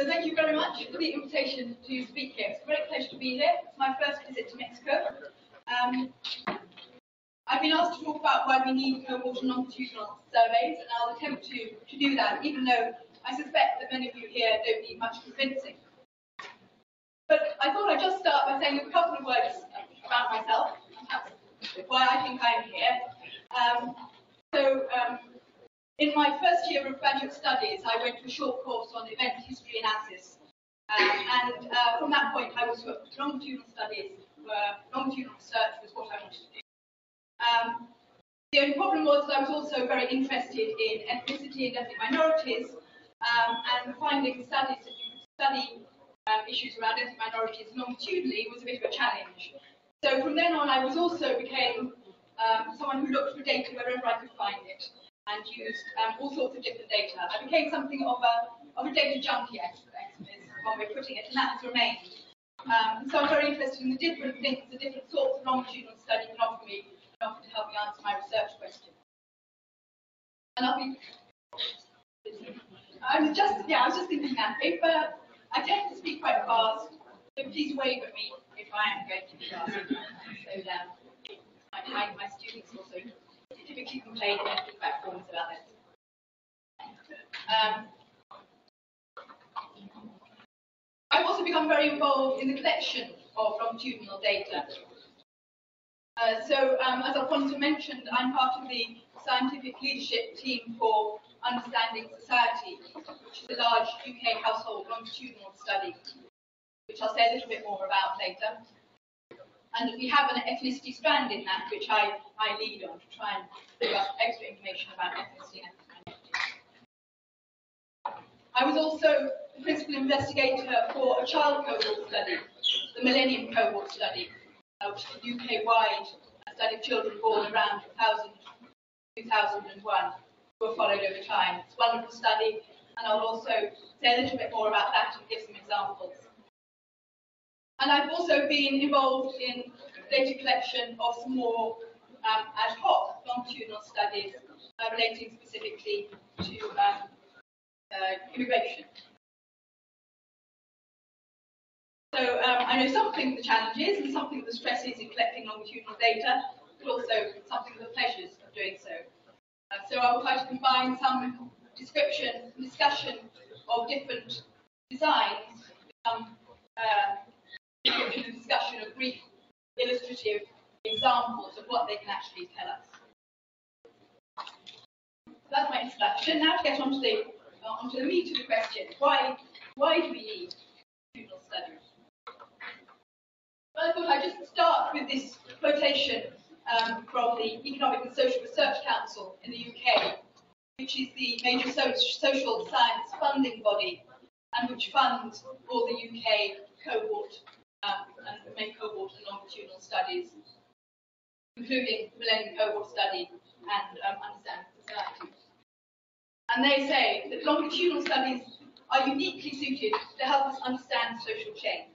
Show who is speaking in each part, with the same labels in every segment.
Speaker 1: So thank you very much for the invitation to speak here. It's a great pleasure to be here. It's my first visit to Mexico. Um, I've been asked to talk about why we need cohort and longitudinal surveys, and I'll attempt to, to do that, even though I suspect that many of you here don't need much convincing. But I thought I'd just start by saying a couple of words about myself, why I think I'm here. Um, so, um, in my first year of graduate studies, I went to a short course on event history analysis. Um, and uh, from that point, I was hooked. Longitudinal studies, were, longitudinal research was what I wanted to do. Um, the only problem was that I was also very interested in ethnicity and ethnic minorities, um, and finding studies that you could study um, issues around ethnic minorities longitudinally was a bit of a challenge. So from then on, I was also became um, someone who looked for data wherever I could find it and used um, all sorts of different data. I became something of a, of a data junkie, expert, is of putting it, and that has remained. Um, so I'm very interested in the different things, the different sorts of longitudinal study can offer me, can offer to help me answer my research questions. And I'll be. I was just, yeah, I was just thinking that if uh, I tend to speak quite fast, so please wave at me if I am going to be fast. So um, my, my students also typically complain. Um, I've also become very involved in the collection of longitudinal data. Uh, so, um, as Alfonso mentioned, I'm part of the scientific leadership team for Understanding Society, which is a large UK household longitudinal study, which I'll say a little bit more about later. And we have an ethnicity strand in that, which I, I lead on to try and give up extra information about ethnicity and. I was also the principal investigator for a child cohort study, the Millennium Cohort Study, uh, which is a UK-wide study of children born around 2000, 2001 who were followed over time. It's a wonderful study, and I'll also say a little bit more about that and give some examples. And I've also been involved in data collection of some more um, ad hoc longitudinal studies uh, relating specifically to um, uh, immigration. So um, I know something of the challenges and something of the stresses in collecting longitudinal data, but also something of the pleasures of doing so. Uh, so I will try to combine some description discussion of different designs um, uh, description and discussion of brief illustrative examples of what they can actually tell us. So that's my introduction. Now to get onto the uh, onto the meat of the question: Why why do we need longitudinal studies? Well, I thought I'd just start with this quotation um, from the Economic and Social Research Council in the UK, which is the major so social science funding body and which funds all the UK cohort um, and main cohort and longitudinal studies, including Millennium Cohort Study and um, Understanding Society. And they say that longitudinal studies are uniquely suited to help us understand social change.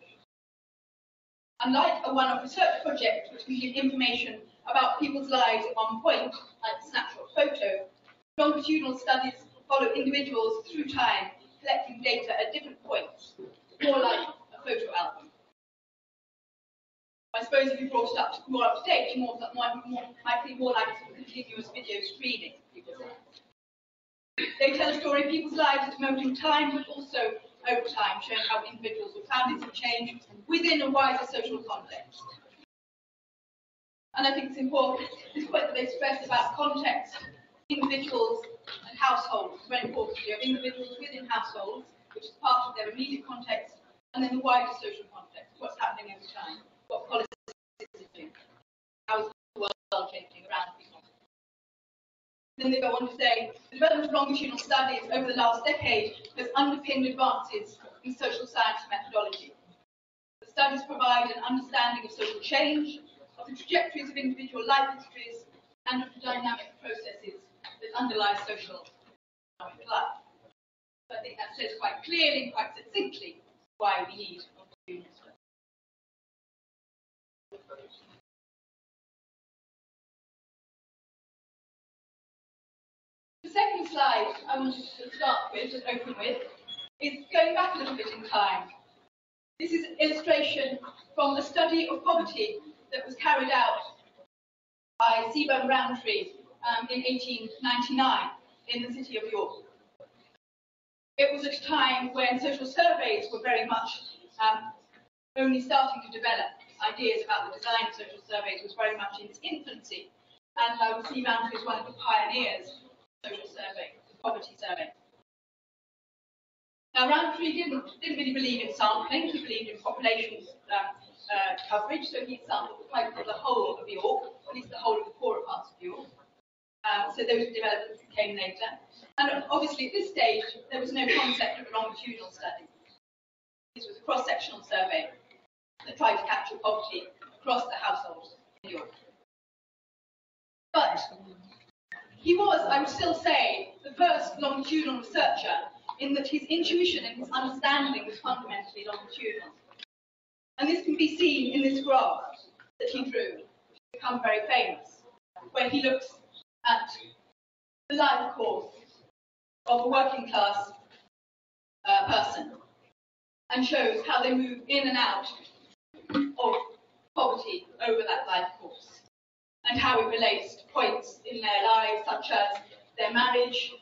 Speaker 1: Unlike a one-off research project which can give information about people's lives at one point, like a snapshot photo, longitudinal studies follow individuals through time, collecting data at different points, more like a photo album. I suppose if you brought it up to, more up to date, you more, more, more, might be more like a sort of continuous video streaming. They tell a story of people's lives at a moment in time, but also over time, showing how individuals were founded to change within a wider social context. And I think it's important, this point that they stress about context, individuals and households is very important. You have individuals within households, which is part of their immediate context, and then the wider social context, what's happening over time what policies are doing, how is changing around people. Then they go on to say, the development of longitudinal studies over the last decade has underpinned advances in social science methodology. The studies provide an understanding of social change, of the trajectories of individual life histories, and of the dynamic processes that underlie social economic life. So I think that says quite clearly, quite succinctly, why we need longitudinal second slide I wanted to start with, just open with, is going back a little bit in time. This is an illustration from the study of poverty that was carried out by Seebohm Rowntree um, in 1899 in the city of York. It was at a time when social surveys were very much um, only starting to develop. Ideas about the design of social surveys was very much in its infancy, and would see Rowntree one of the pioneers social survey, the poverty survey. Now, Rowntree didn't, didn't really believe in sampling, he believed in population um, uh, coverage, so he sampled quite the whole of York, at least the whole of the poorer parts of York. Um, so those developments came later. And obviously at this stage, there was no concept of a longitudinal study. This was a cross-sectional survey that tried to capture poverty across the households in York. But he was, I would still say, the first longitudinal researcher in that his intuition and his understanding was fundamentally longitudinal. And this can be seen in this graph that he drew, which has become very famous, where he looks at the life course of a working class uh, person and shows how they move in and out of poverty over that life course and how it relates to points in their lives such as their marriage,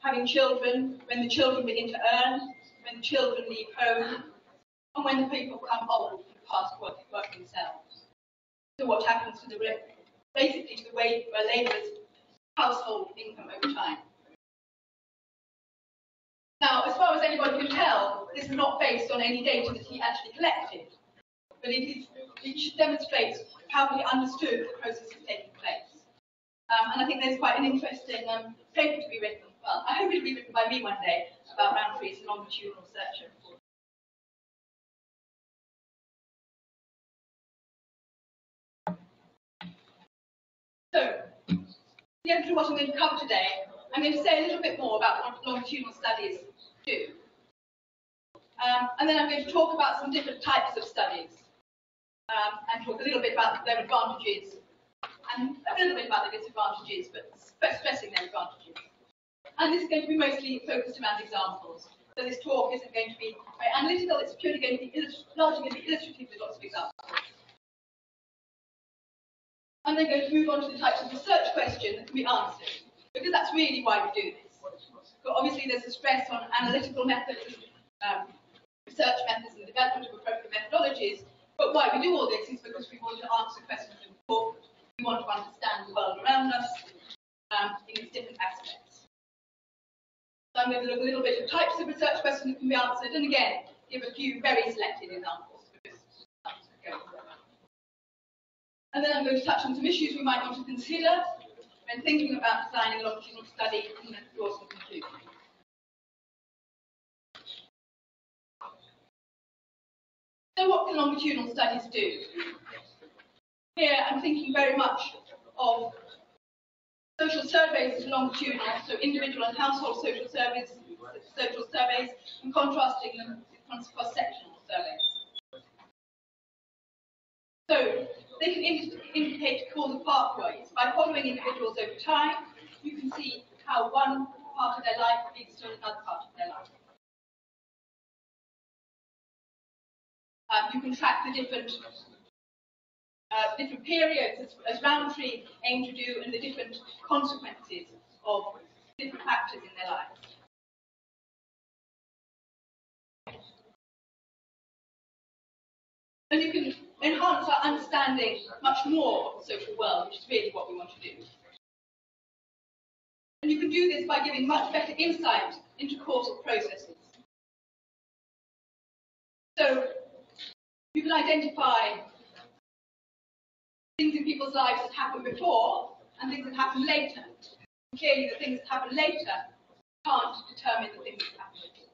Speaker 1: having children, when the children begin to earn, when the children leave home, and when the people come old and past work, work themselves. So what happens to the basically to the way a labourer's household income over time. Now, as far as anybody can tell, this is not based on any data that he actually collected, but it, is, it demonstrates how he understood the process was taking place. Um, and I think there's quite an interesting um, paper to be written well, I hope it'll be written by me one day about Rowntree's longitudinal search. So, the of what I'm going to cover today, I'm going to say a little bit more about what longitudinal studies do. Um, and then I'm going to talk about some different types of studies um, and talk a little bit about their advantages and a little bit about their disadvantages, but stressing their advantages. And this is going to be mostly focused around examples. So this talk isn't going to be very analytical, it's purely going to be largely going to be illustrative with lots of examples. And then going to move on to the types of research questions that can be answered, because that's really why we do this. But obviously there's a stress on analytical methods um, research methods and the development of appropriate methodologies, but why we do all this is because we want to answer questions in the We want to understand the world around us um, in its different aspects. So I'm going to look a little bit at types of research questions that can be answered, and again, give a few very selected examples. And then I'm going to touch on some issues we might want to consider when thinking about designing a longitudinal study and then draw some conclusions. So what can longitudinal studies do? Here I'm thinking very much of Social surveys as longitudinal, so individual and household social surveys, social surveys, and contrasting them with cross-sectional surveys. So they can indicate causal pathways. By following individuals over time, you can see how one part of their life leads to another part of their life. Um, you can track the different uh, different periods, as, as Rowntree aim to do, and the different consequences of different factors in their lives. And you can enhance our understanding much more of the social world, which is really what we want to do. And you can do this by giving much better insight into causal processes. So you can identify things in people's lives that happened before and things that happened later. Clearly, the things that happen later can't determine the things that happen before.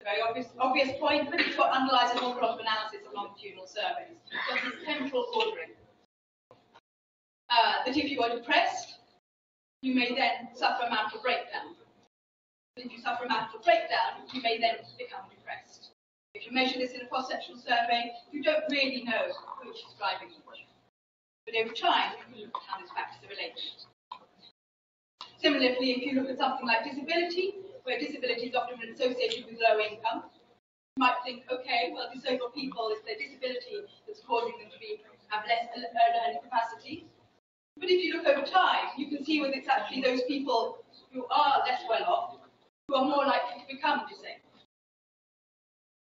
Speaker 1: A very obvious, obvious point, but it's what underlies an awful lot of analysis of longitudinal surveys. So this temporal ordering. Uh, that if you are depressed, you may then suffer a mental breakdown. If you suffer a mental breakdown, you may then become depressed. If you measure this in a cross-sectional survey, you don't really know which is driving which. But over time, you can look at how these factors are related. Similarly, if you look at something like disability, where disability is often associated with low income. You might think, okay, well, disabled people, it's their disability that's causing them to be have less uh, learning capacity. But if you look over time, you can see whether it's actually those people who are less well off who are more likely to become disabled.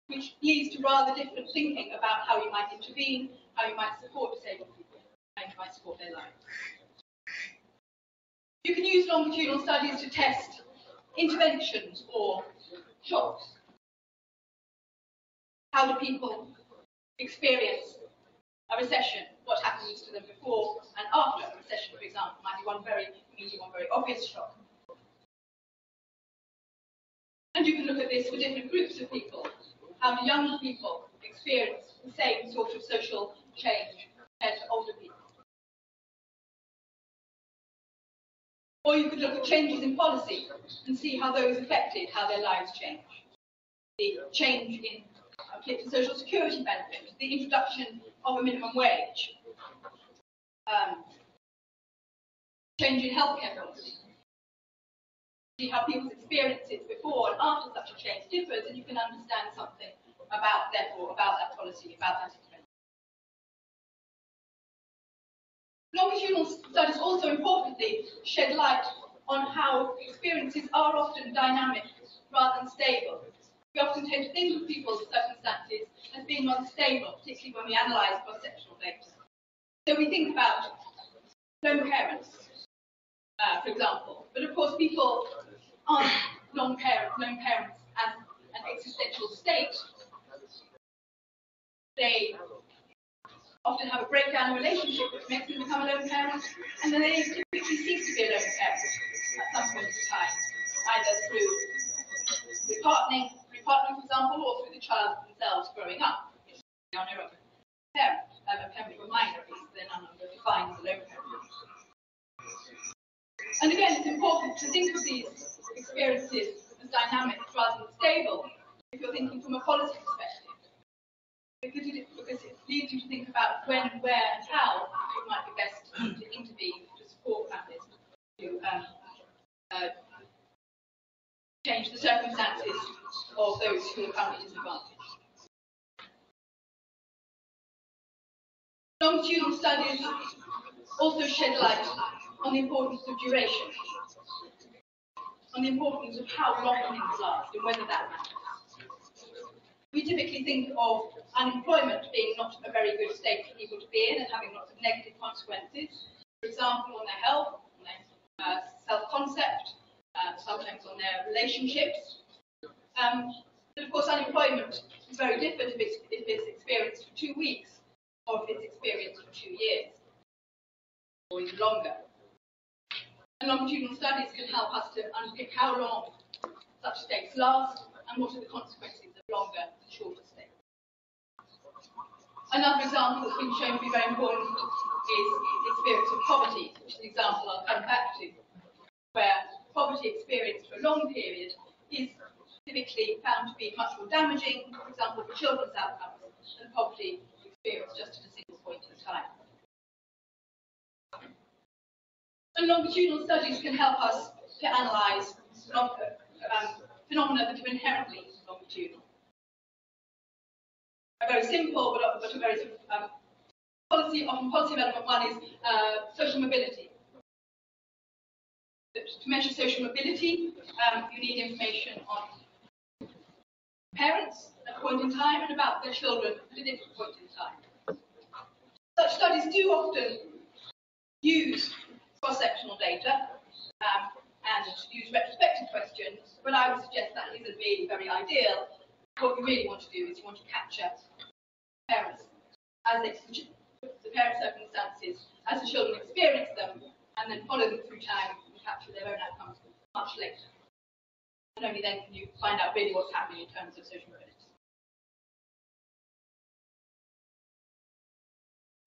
Speaker 1: Which leads to rather different thinking about how you might intervene, how you might support disabled people, how you might support their lives. You can use longitudinal studies to test interventions or shocks. How do people experience a recession? What happens to them before and after a recession, for example, might be one very immediate, one very obvious shock. And you can look at this for different groups of people. Do young people experience the same sort of social change compared to older people? Or you could look at changes in policy and see how those affected how their lives change. The change in social security benefits, the introduction of a minimum wage, um, change in healthcare policy. See how people's experiences before and after such a change differs, and you can understand something about, therefore, about that policy, about that intervention. Longitudinal studies also importantly shed light on how experiences are often dynamic rather than stable. We often tend to think of people's circumstances as being unstable, particularly when we analyse perceptual data. So we think about lone parents, uh, for example, but of course people aren't lone, parent, lone parents as an existential state. They often have a breakdown in relationship which makes them become a lone parent, and then they typically cease to be a lone parent at some point in time, either through repartnering, repartnering, for example, or through the child themselves growing up. They are no parent, um, a parent minor, at least they're no longer defined as a lone parent. And again, it's important to think of these experiences as dynamic rather than stable if you're thinking from a policy perspective because it, because it leads you to think about when, where, and how it might be best to intervene to support families to um, uh, change the circumstances of those who are currently disadvantaged. Longitudinal studies also shed light on the importance of duration, on the importance of how long things last and whether that matters we typically think of unemployment being not a very good state for people to be in and having lots of negative consequences. For example, on their health, on their uh, self-concept, uh, sometimes on their relationships. Um, but of course, unemployment is very different if it's, if it's experienced for two weeks or if it's experienced for two years or even longer. And longitudinal studies can help us to unpick how long such states last and what are the consequences of longer and shorter stay. Another example that's been shown to be very important is the experience of poverty, which is an example I'll come back to, where poverty experienced for a long period is typically found to be much more damaging, for example, for children's outcomes, than poverty experienced just at a single point in time. And longitudinal studies can help us to analyse um, phenomena that are inherently longitudinal a very simple but, but a very um, policy, often policy development one is uh, social mobility. To measure social mobility, um, you need information on parents at a point in time and about their children at a different point in time. Such studies do often use cross-sectional data um, and use retrospective questions, but I would suggest that isn't really very ideal what you really want to do is you want to capture parents as they, the parent circumstances as the children experience them, and then follow them through time and capture their own outcomes much later. And only then can you find out really what's happening in terms of social mobility.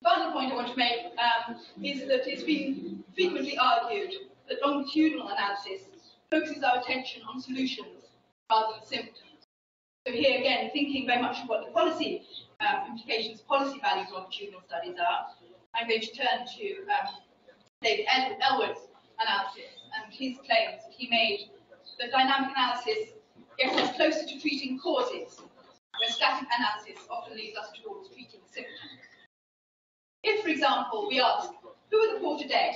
Speaker 1: Final point I want to make um, is that it's been frequently argued that longitudinal analysis focuses our attention on solutions rather than symptoms. So here again, thinking very much of what the policy um, implications, policy values of longitudinal studies are, I'm going to turn to um, David Ellwood's analysis and his claims that he made that dynamic analysis gets us closer to treating causes, where static analysis often leads us towards treating symptoms. If, for example, we ask, who are the poor today?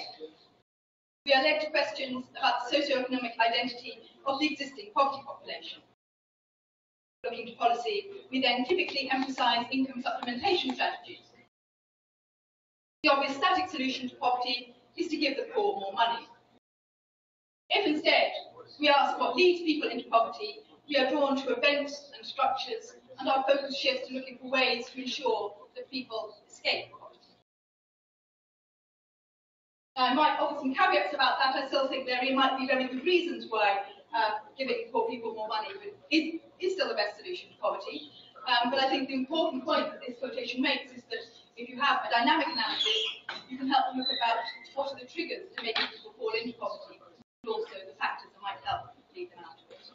Speaker 1: We are led to questions about the socioeconomic identity of the existing poverty population. Looking to policy, we then typically emphasise income supplementation strategies. The obvious static solution to poverty is to give the poor more money. If instead we ask what leads people into poverty, we are drawn to events and structures, and our focus shifts to looking for ways to ensure that people escape. I might offer some caveats about that. I still think there might be very good reasons why uh, giving poor people more money is, is still the best solution to poverty. Um, but I think the important point that this quotation makes is that if you have a dynamic analysis, you can help look about what are the triggers to make people fall into poverty, and also the factors that might help lead them out of it.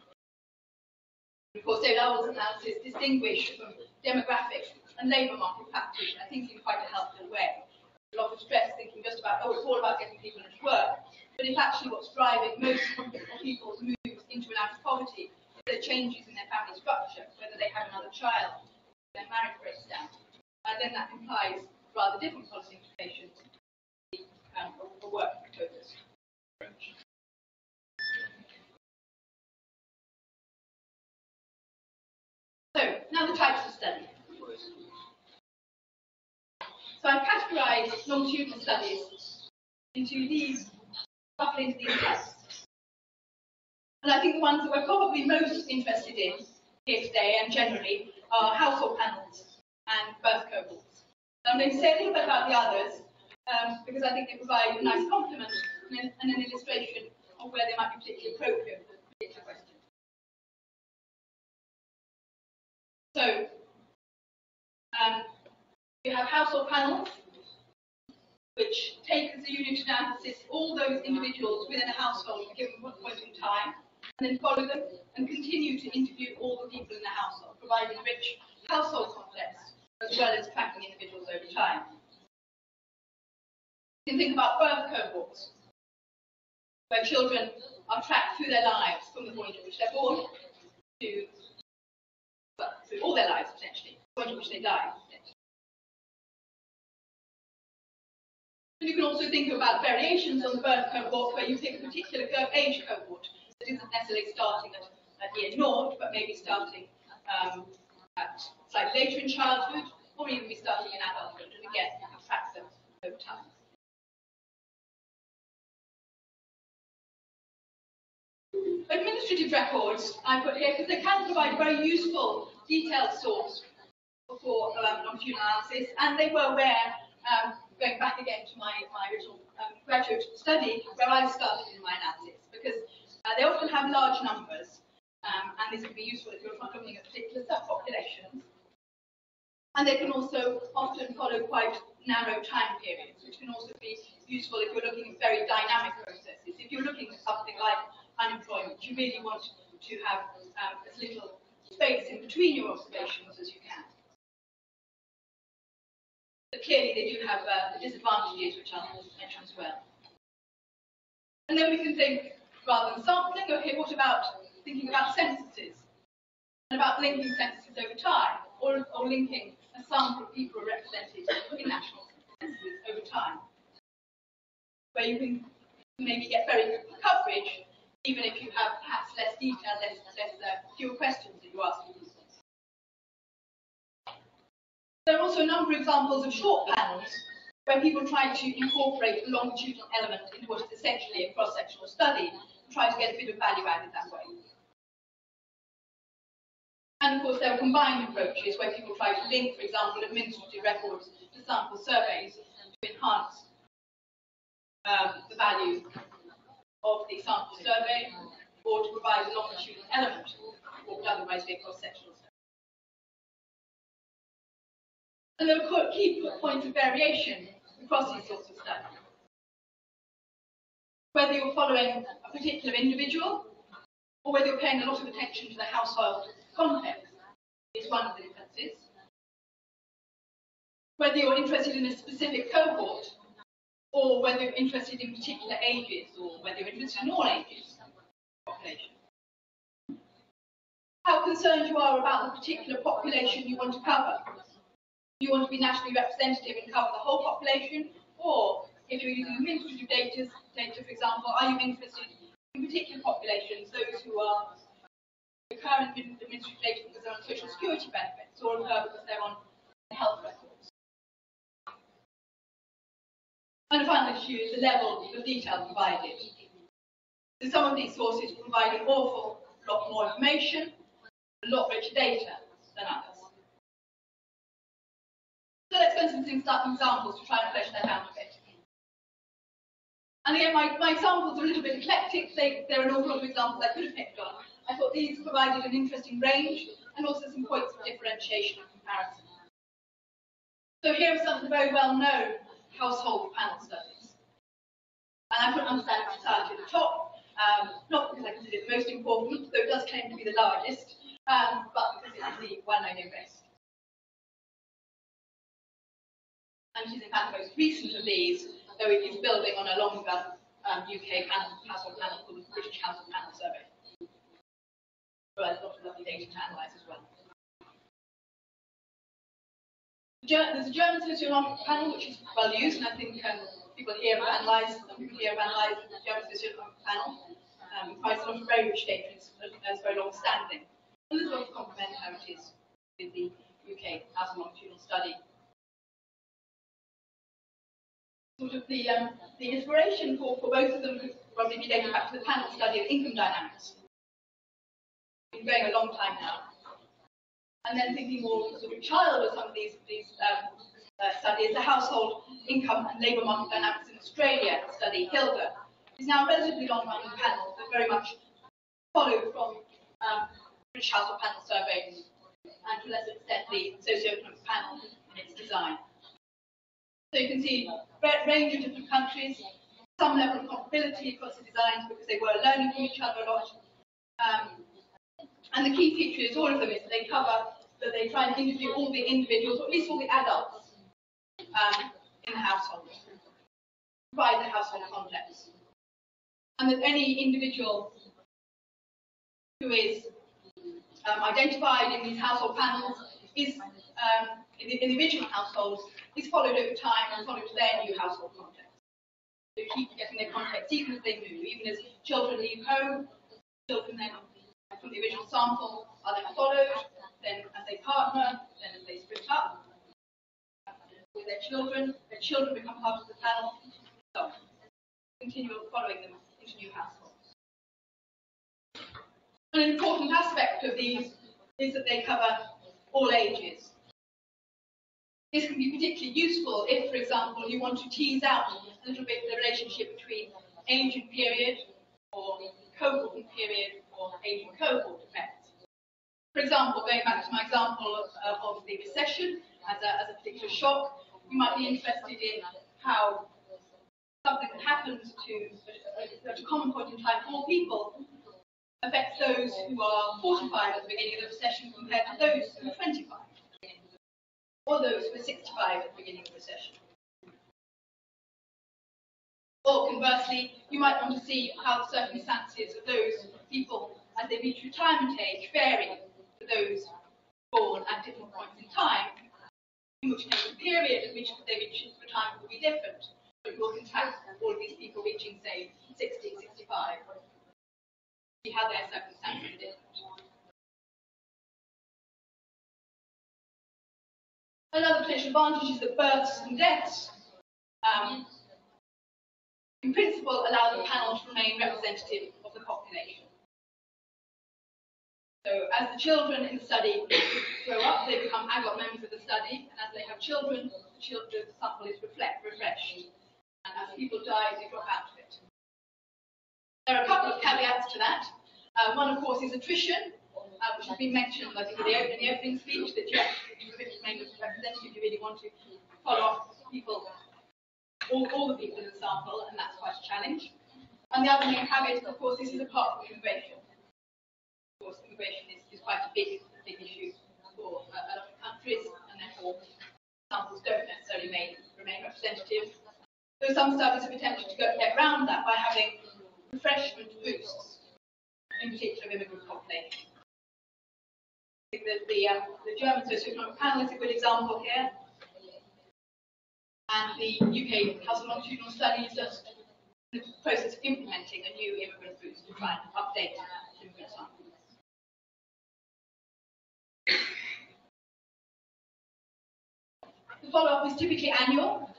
Speaker 1: Of course, David Ellwood's analysis distinguished from demographic and labour market factors, I think in quite a helpful way. A lot of stress thinking just about, oh, it's all about getting people into work, but if actually what's driving most people's moves into and out of poverty is the changes in their family structure, whether they have another child, their marriage breaks down, uh, then that implies rather different policy implications um, for work focus. So, now the types of study. So I've categorized longitudinal studies into these, roughly into these types. And I think the ones that we're probably most interested in here today and generally are household panels and birth cohorts. I'm going to say a little bit about the others um, because I think they provide a nice complement and, an illustration of where they might be particularly appropriate for particular question. So, um, we have household panels, which take as a unit analysis all those individuals within a household at a given point in time, and then follow them and continue to interview all the people in the household, providing a rich household context as well as tracking individuals over time. You can think about birth cohorts, where children are tracked through their lives from the point at which they're born to, well, through all their lives potentially, the point at which they die. And you can also think about variations on the birth cohort where you pick a particular age cohort that isn't necessarily starting at, at year naught, but maybe starting um, at slightly later in childhood, or even be starting in adulthood, and again, you can track them over time. Administrative records I put here because they can provide very useful, detailed source for um, longitudinal analysis, and they were where, um, going back again to my, my original um, graduate study, where I started in my analysis, because uh, they often have large numbers, um, and this can be useful if you're looking at particular subpopulations. And they can also often follow quite narrow time periods, which can also be useful if you're looking at very dynamic processes. If you're looking at something like unemployment, you really want to have um, as little space in between your observations as you can. But clearly they do have uh, the disadvantages, which I'll mention as well. And then we can think, rather than sampling, okay, what about thinking about censuses? And about linking censuses over time, or, or linking a sample of people represented in national censuses over time, where you can maybe get very good coverage, even if you have perhaps less detail, less, less uh, fewer questions that you ask There are also a number of examples of short panels where people try to incorporate a longitudinal element into what is essentially a cross-sectional study and try to get a bit of value added that way. And of course, there are combined approaches where people try to link, for example, administrative records to sample surveys to enhance um, the value of the sample survey or to provide a longitudinal element would otherwise be a cross-sectional study. And there are key points of variation across these sorts of studies. Whether you're following a particular individual or whether you're paying a lot of attention to the household context is one of the differences. Whether you're interested in a specific cohort, or whether you're interested in particular ages, or whether you're interested in all ages population. how concerned you are about the particular population you want to cover. Do you want to be nationally representative and cover the whole population, or if you're using administrative data, data, for example, are you interested in particular populations, those who are the current administrative data because they're on social security benefits, or because they're on health records? And the final issue is the level of detail provided. So some of these sources provide an awful lot more information, a lot richer data than others. So let's go into some examples to try and flesh that out a bit. And again, my, my examples are a little bit eclectic. They, there are an awful lot of examples I could have picked on. I thought these provided an interesting range and also some points of differentiation and comparison. So here are some of the very well-known household panel studies. And I put Understanding Society at the top, um, not because I consider it the most important, though it does claim to be the largest, um, but because it is the one I know best. And she's in fact the most recent of these, though it is building on a longer um, UK household panel called the British Household Panel Survey. But a lot of lovely data to analyse as well. There's a German sociological panel which is well used, and I think um, people here have analysed, some people here have analysed the German sociological panel. Um, provides a lot of very rich data, it's very long standing. And there's a lot of complementarities with the UK as a longitudinal study sort of the, um, the inspiration for, for both of them could probably be dating back to the panel study of income dynamics. Been going a long time now. And then thinking more sort of child of some of these, these um, uh, studies, the household income and labour market dynamics in Australia study, HILDA, is now a relatively long-running panel, but very much followed from um, British Household Panel Survey and to a lesser extent the socioeconomic panel in its design. So you can see a range of different countries, some level of comparability across the designs because they were learning from each other a lot. Um, and the key feature is all of them is that they cover, that they try and interview all the individuals, or at least all the adults um, in the household, provide the household context. And that any individual who is um, identified in these household panels is um, in, the, in the original households is followed over time and followed their new household context. They keep getting their context even as they move, even as children leave home, from the original sample are then followed, then as they partner, then as they split up with their children, their children become part of the panel, so continue following them into new households. An important aspect of these is that they cover all ages. This can be particularly useful if, for example, you want to tease out a little bit the relationship between age and period, or cohort and period, or age and cohort effects. For example, going back to my example of, uh, of the recession as a, as a particular shock, you might be interested in how something that happens to, at a common point in time for people affects those who are 45 at the beginning of the recession compared to those who are 25 or those who 65 at the beginning of the session. Or conversely, you might want to see how the circumstances of those people as they reach retirement age vary for those born at different points in time, in which case the period at which they reach retirement will be different. But we'll contrast all these people reaching, say, 60, 65, see how their circumstances are different. Another potential advantage is that births and deaths, um, in principle, allow the panel to remain representative of the population. So as the children in the study grow up, they become adult members of the study, and as they have children, the, children, the sample is reflect, refreshed. And as people die, they drop out of it. There are a couple of caveats to that. Uh, one, of course, is attrition uh, which has been mentioned, I think, in the, opening, in the opening speech, that remain representative, you really want to follow up people, all, all the people in the sample, and that's quite a challenge. And the other main of course, this is apart from immigration. Of course, immigration is, is quite a big, big issue for uh, a lot of countries, and therefore samples don't necessarily remain, remain representative. So some studies have attempted to go, get around that by having refreshment boosts, in particular of immigrant populations. The, the, um, the German socioeconomic panel is a good example here. And the UK has of Longitudinal Studies does the process of implementing a new immigrant boost to try and update immigrant samples. The follow-up is typically annual,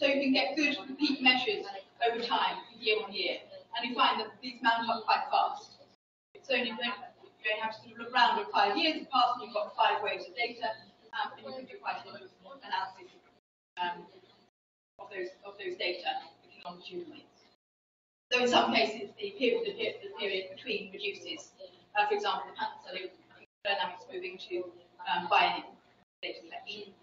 Speaker 1: so you can get good peak measures over time, year on year, and you find that these mount up quite fast. You don't, you have to sort of look around at five years have passed and you've got five waves of data, um, and you can do quite a lot of analysis um, of those of those data longitudinally. So in some cases, the period, the period, the period between reduces. Uh, for example, the pattern study dynamics moving to um, biennial data collection.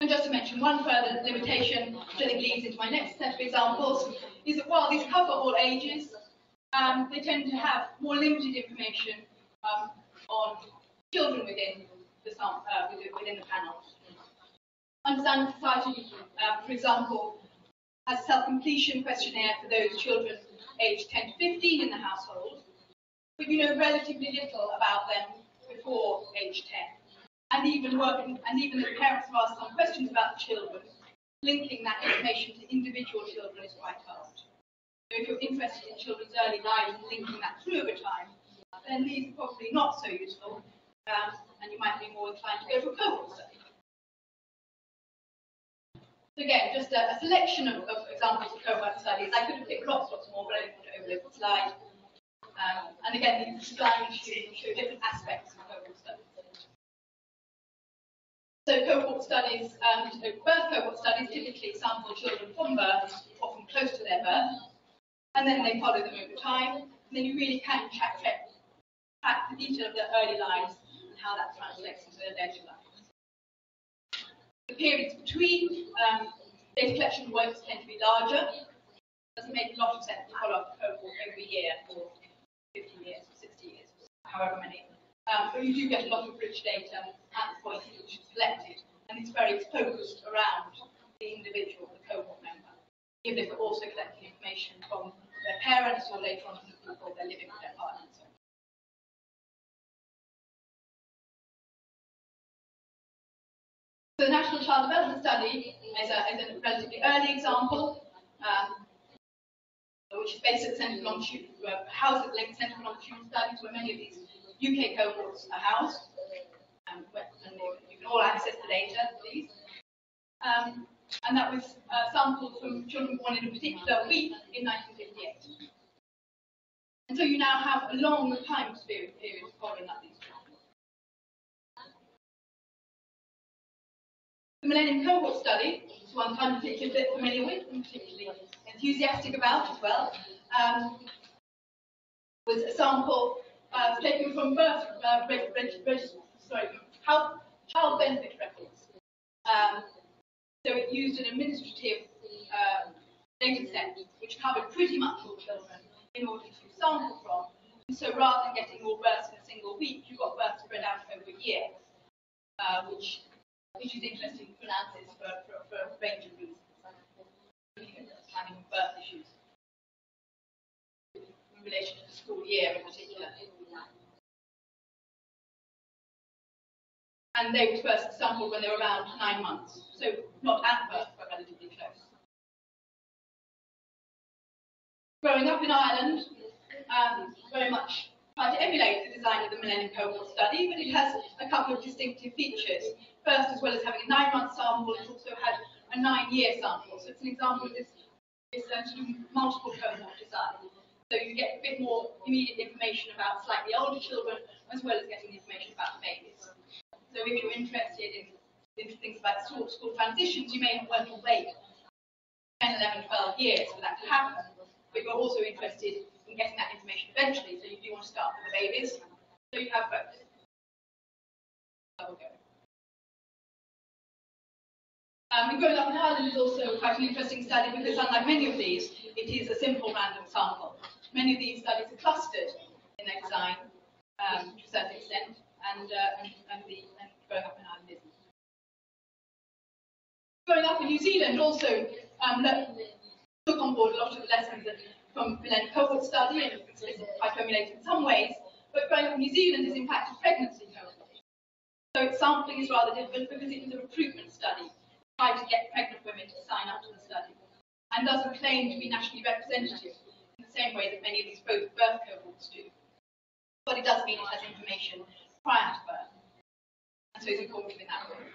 Speaker 1: And just to mention one further limitation, which I think leads into my next set of examples, is that while these cover all ages, um, they tend to have more limited information um, on children within the, uh, within the panel. Understanding Society, uh, for example, has a self-completion questionnaire for those children aged 10 to 15 in the household, but you know relatively little about them before age 10 and even working, and even the parents have asked some questions about the children, linking that information to individual children is quite hard. So if you're interested in children's early lives and linking that through over time, then these are probably not so useful, um, and you might be more inclined to go for a cohort study. So again, just a, a selection of, of, examples of cohort studies. I could have picked lots, lots more, but I didn't want to overload the slide. Um, and again, these slides show different aspects of cohort studies. So cohort studies, um, birth cohort studies typically sample children from birth, often close to their birth, and then they follow them over time. And then you really can track, track, track the detail of their early lives and how that translates into their later lives. The periods between um, data collection works tend to be larger. It doesn't make a lot of sense to follow up a cohort every year for 50 years or 60 years, however many um, but you do get a lot of rich data at the point in which it's collected, and it's very focused around the individual, the cohort member, even if they're also collecting information from their parents or later on from the people they're living with their partners. So the National Child Development Study is a, is a relatively early example, um, which is based at the Centre for Longitudinal, uh, housed at Longitudinal Studies, where many of these UK cohorts are housed, um, and you can all access the data, please. Um, and that was uh, sampled from children born in a particular week in 1958. And so you now have a long time period, period following up these children. The Millennium Cohort Study, is one I'm particularly bit familiar with and particularly enthusiastic about as well, um, was a sample uh, taken from birth uh, reg sorry, health, child benefit records. Um, so it used an administrative uh, data set which covered pretty much all children in order to sample from. So rather than getting all births in a single week, you got births spread out over a year, uh, which, which is interesting for analysis for, for, for a range of reasons, planning birth issues in relation to the school year in particular. And they were first sampled when they were around nine months, so not at birth, but relatively close. Growing up in Ireland, um, very much tried to emulate the design of the Millennium Cohort study, but it has a couple of distinctive features. First, as well as having a nine-month sample, it also had a nine-year sample. So it's an example of this, this uh, sort of multiple cohort design. So you get a bit more immediate information about slightly older children, as well as getting information about the babies. So if you're interested in, in things like school, school transitions, you may want to wait 10, 11, 12 years for that to happen. But you're also interested in getting that information eventually, so you do want to start with the babies. So you have both. Um, growing up in Ireland is also quite an interesting study because unlike many of these, it is a simple random sample. Many of these studies are clustered in their design um, to a certain extent, and, uh, and, and growing up in Ireland Growing up in New Zealand also um, took on board a lot of the lessons from the Millennium Cohort Study and it's quite formulated in some ways, but growing up in New Zealand has impacted pregnancy cohort. So sampling is rather different because it was a recruitment study, tried to get pregnant women to sign up to the study, and doesn't claim to be nationally representative in the same way that many of these birth cohorts do. But it does mean it has information to birth. And so it's informative in that way.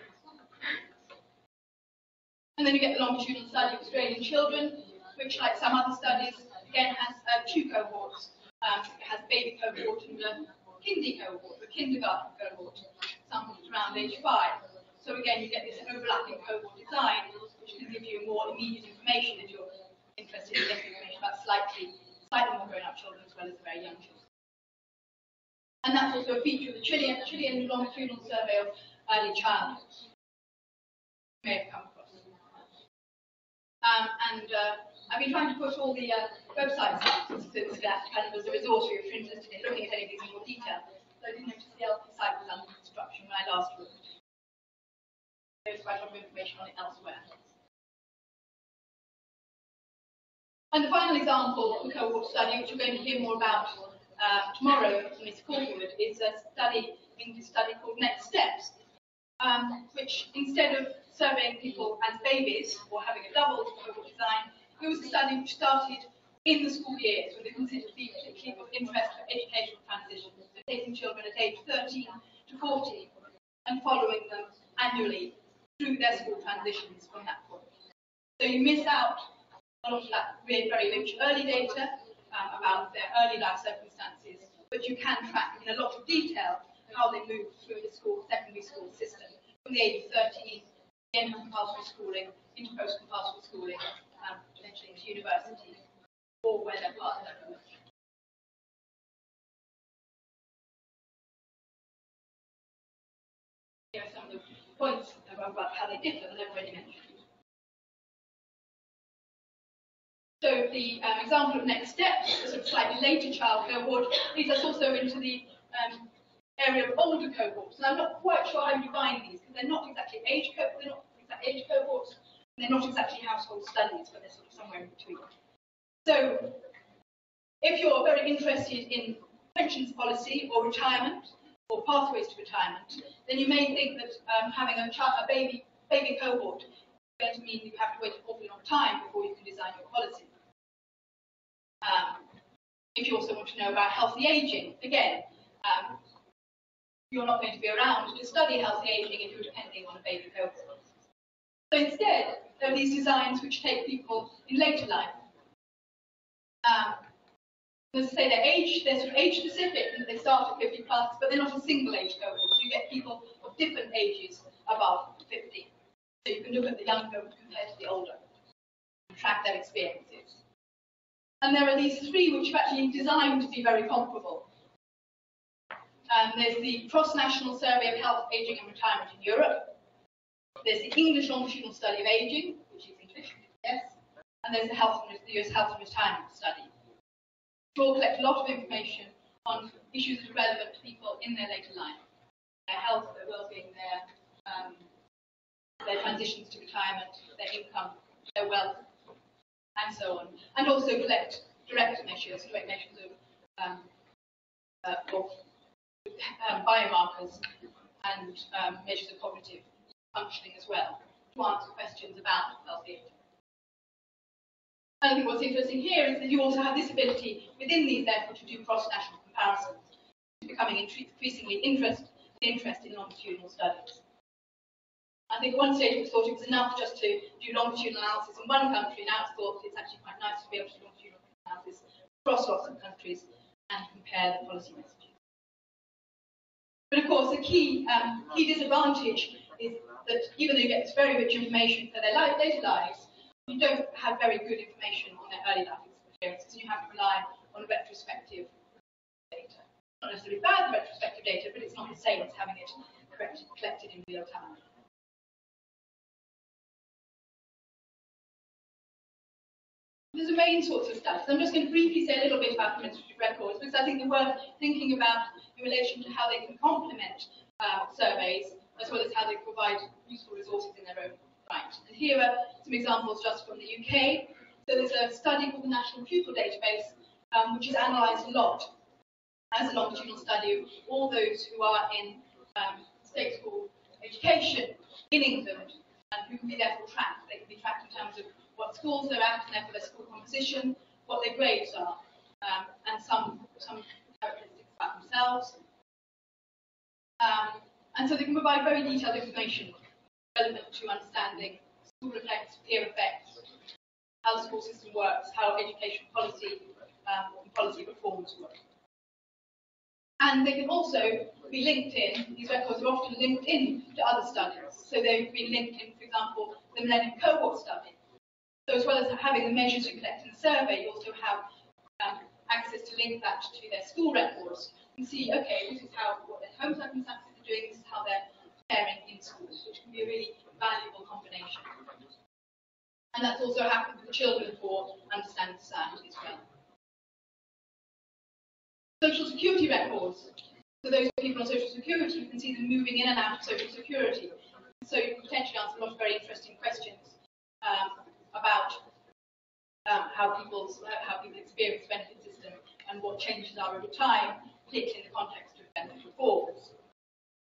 Speaker 1: And then you get the longitudinal study of Australian children, which, like some other studies, again has uh, two cohorts. Um, it has baby cohort and a kindy cohort, the kindergarten cohort, sampled around age five. So again, you get this overlapping cohort design, which can give you more immediate information if you're interested in getting information about slightly, slightly more grown-up children as well as the very young children. And that's also a feature of the Chilean, longitudinal survey of early childhood. You may have come across. Um, and uh, I've been trying to put all the uh, websites since that kind of as a resource if you're interested in looking at any of these in more detail. So I didn't notice the ELPI site was under construction when I last looked. There's quite a lot of information on it elsewhere. And the final example of cohort study, which we're going to hear more about uh, tomorrow Ms. Cornwood, is a study, English study called Next Steps, um, which instead of surveying people as babies or having a double cohort design, it was a study which started in the school years when they considered to be particularly of interest for educational transitions, so taking children at age 13 to 14 and following them annually through their school transitions from that point. So you miss out a lot of that very, very rich early data um, about their early life circumstances, but you can track in a lot of detail how they move through the school, secondary school system from the age of 13 in compulsory schooling, into post-compulsory schooling, um, potentially into university, or where their promotion. Here are some of the points about how they differ that I've already mentioned. So the um, example of next steps, a sort of slightly later child cohort, leads us also into the um, area of older cohorts. And I'm not quite sure how you define these because they're not exactly age co- they're not exactly age cohorts, they're not exactly household studies, but they're sort of somewhere in between. So if you're very interested in pensions policy or retirement or pathways to retirement, then you may think that um, having a, child, a baby baby cohort is going to mean you have to wait an awfully long time before you can design your policy. Um, if you also want to know about healthy aging, again, um, you're not going to be around to study healthy aging if you're depending on a baby cohort. So instead, there are these designs which take people in later life. Um, as I say, they're age, they're sort of age specific, and they start at 50 plus, but they're not a single age cohort. So you get people of different ages above 50. So you can look at the younger compared to the older and track their experiences. And there are these three which are actually been designed to be very comparable. Um, there's the cross-national survey of health, aging and retirement in Europe. There's the English longitudinal study of aging, which is English, yes. And there's the, health and, the US Health and Retirement Study. We all collect a lot of information on issues that are relevant to people in their later life. Their health, their well-being, their, um, their transitions to retirement, their income, their wealth, and so on. And also collect direct measures, direct measures of, um, uh, of um, biomarkers and um, measures of cognitive functioning as well to answer questions about healthy I think what's interesting here is that you also have this ability within these, therefore, to do cross-national comparisons, becoming increasingly interest, interested in longitudinal studies. I think at one stage was thought it was enough just to do longitudinal analysis in one country. Now it's thought it's actually quite nice to be able to do longitudinal analysis across lots of countries and compare the policy messages. But of course, the key, um, key disadvantage is that even though you get this very rich information for their life, later lives, you don't have very good information on their early life experiences, you have to rely on retrospective data. Not necessarily bad retrospective data, but it's not the same as having it collected in real time. There's the main sorts of studies. I'm just going to briefly say a little bit about administrative records because I think they're worth thinking about in relation to how they can complement uh, surveys as well as how they provide useful resources in their own right. And here are some examples just from the UK. So there's a study called the National Pupil Database, um, which has analysed a lot as a longitudinal study of all those who are in um, state school education in England and who can be therefore tracked. They can be tracked in terms of what schools they're at and therefore their school composition, what their grades are, um, and some, some characteristics about themselves. Um, and so they can provide very detailed information relevant to understanding school effects, peer effects, how the school system works, how education policy um, and policy reforms work. And they can also be linked in, these records are often linked in to other studies. So they've been linked in, for example, the Millennium Cohort Study. So as well as having the measures you collect in the survey, you also have um, access to link that to their school records and see, okay, this is how what their home circumstances are doing, this is how they're faring in schools, which can be a really valuable combination. And that's also happened with the children for Understanding Society as well. Social security records. So those people on social security, you can see them moving in and out of social security. So you can potentially answer a lot of very interesting questions um, about um, how people's how people experience the benefit system and what changes are over time, particularly in the context of benefit reforms.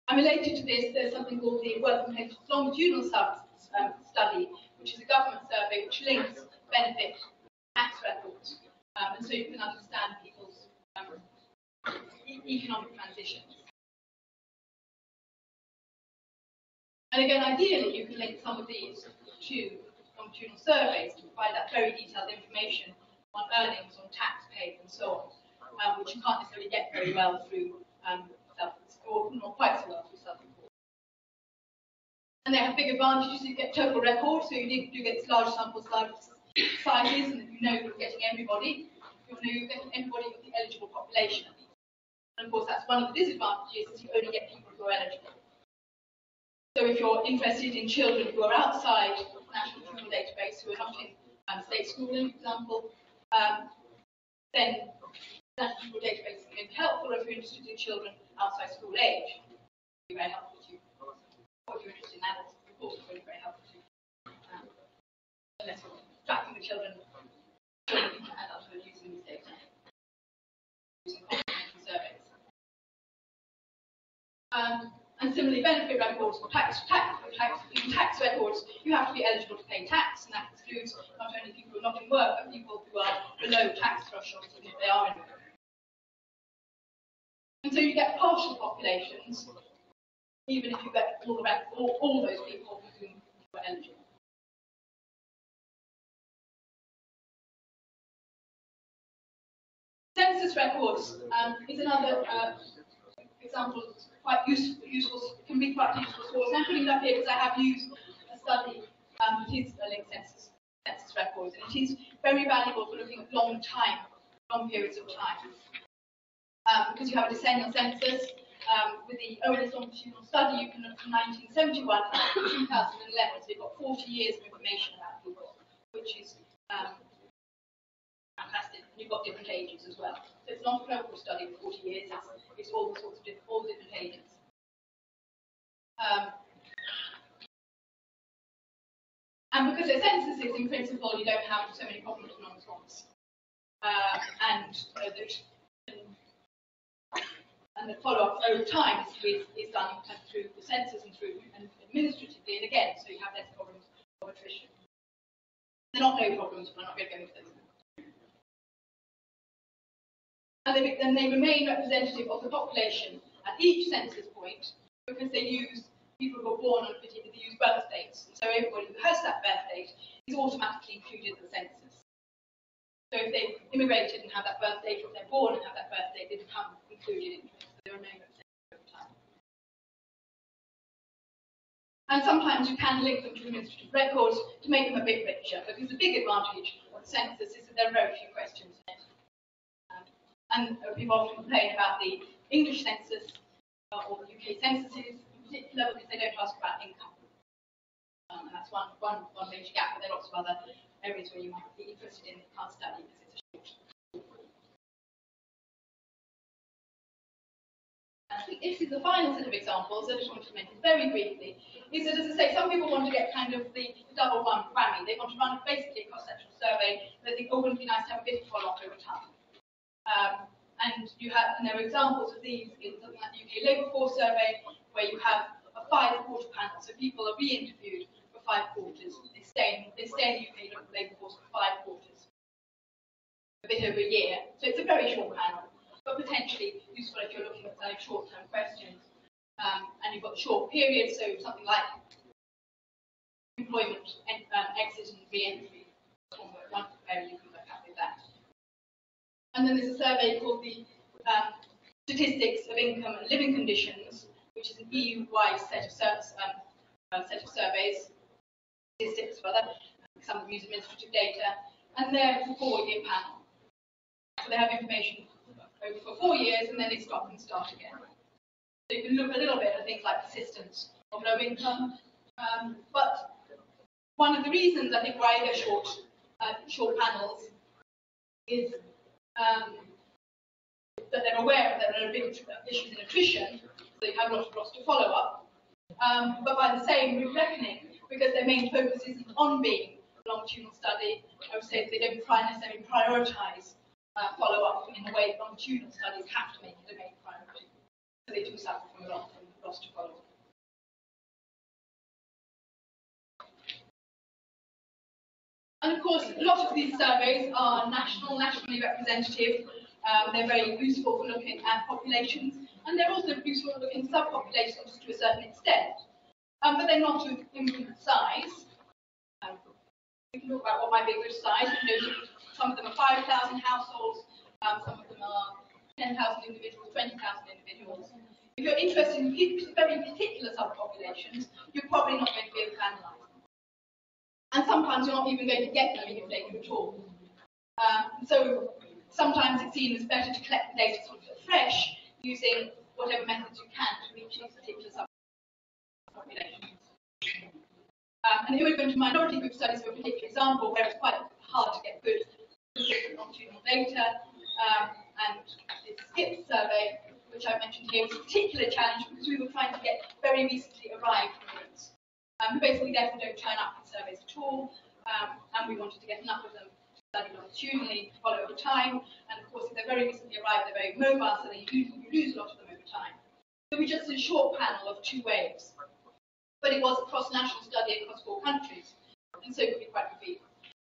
Speaker 1: And related to this, there's something called the Work and Pensions Longitudinal um, Study, which is a government survey which links benefit tax records. Um, and so you can understand people's um, economic transitions. And again, ideally, you can link some of these to longitudinal surveys to provide that very detailed information on earnings, on tax paid, and so on, um, which you can't necessarily get very well through um, or not quite so well through self-report. And they have big advantages. You get total record, so you do get large sample sizes, and you know you're getting everybody. You know you're getting everybody of the eligible population. And of course, that's one of the disadvantages is you only get people who are eligible. So if you're interested in children who are outside National Pupil Database, who are not in um, state schooling, for example, um, then the National Pupil Database can be helpful if you're interested in children outside school age. Be very helpful to you. Or if you're interested in adults, of course, it's really very helpful to you. Um, unless you're tracking the children, adults who are using these data, using surveys. Um, and similarly, benefit records, tax, tax, tax, tax records, you have to be eligible to pay tax, and that excludes not only people who are not in work, but people who are below tax thresholds, even if they are in work. And so you get partial populations, even if you get all, the rest, all, all those people who are eligible. Census records um, is another uh, example quite useful, useful, can be quite useful source. I'm putting it up here because I have used a study um, that is a linked census, census records, and it is very valuable for looking at long time, long periods of time um, because you have a decennial census. Um, with the ONS longitudinal study, you can look from 1971 to 2011, so you've got 40 years of information about people, which is um, fantastic. And you've got different ages as well. It's not a cohort study for 40 years, it's, it's all the sorts of different, all the different ages. Um, and because they're censuses, in principle, you don't have so many problems with non-response. Uh, and uh, and the follow-up over time is, is done through the census and through and administratively, and again, so you have less problems of attrition. They're not no problems, but I'm not going to go into them. And they, then they remain representative of the population at each census point because they use people who are born on a particular, they use birth dates. So everybody who has that birth date is automatically included in the census. So if they've immigrated and have that birth date, or if they're born and have that birth date, they become included in the remainder over time. And sometimes you can link them to administrative records to make them a bit richer, because the big advantage of the census is that there are very few questions in it. And people often complain about the English census uh, or the UK censuses in particular because they don't ask about income. Um, and that's one, one, one major gap, but there are lots of other areas where you might be interested in can't study because it's a short. This is the final set of examples I just want to mention very briefly. Is that, as I say, some people want to get kind of the double one whammy. They want to run basically a cross-sectional survey. They think, oh, wouldn't it be nice to have a bit of follow-up over time? Um, and you have, and there are examples of these in the UK Labour Force Survey, where you have a five-quarter panel, so people are re-interviewed for five quarters. They stay in, they stay in the UK Labour Force for five quarters, a bit over a year. So it's a very short panel, but potentially useful if you're looking at like short-term questions. Um, and you've got short periods, so something like employment, and, um, exit and re-entry. One area look at with that. And then there's a survey called the um, Statistics of Income and Living Conditions, which is an EU-wide set of, um, uh, set of surveys, statistics rather, some of them use administrative data, and they're a four-year panel. So they have information over for four years, and then they stop and start again. So you can look a little bit at things like persistence of low income, um, but one of the reasons I think why they're short, uh, short panels is um, that they're aware that there are big issues in attrition, so they have a lot of roster follow-up. Um, but by the same reckoning, because their main focus isn't on being a longitudinal study, I would say they don't necessarily prioritise uh, follow-up in the way longitudinal studies have to make it a main priority. So they do suffer from a lot from to follow-up. And of course, a lot of these surveys are national, nationally representative. Um, they're very useful for looking at populations, and they're also useful for looking at subpopulations to a certain extent. Um, but they're not of infinite size. Um, we can talk about what might be a good size. You know, some of them are 5,000 households, um, some of them are 10,000 individuals, 20,000 individuals. If you're interested in very particular subpopulations, you're probably not going to be able to analyse and sometimes you're not even going to get them in your data at all. So sometimes it's seen as better to collect the data sort of fresh using whatever methods you can to reach these particular subpopulations. Um, and here we're going to minority group studies for a particular example where it's quite hard to get good longitudinal data. Um, and this SCIP survey, which I mentioned here, was a particular challenge because we were trying to get very recently arrived immigrants um, basically therefore don't turn up in surveys at all, um, and we wanted to get enough of them to study longitudinally, follow over time, and of course if they're very recently arrived, they're very mobile, so you, you lose a lot of them over time. So we just did a short panel of two waves, but it was a cross-national study across four countries, and so it could be quite revealing.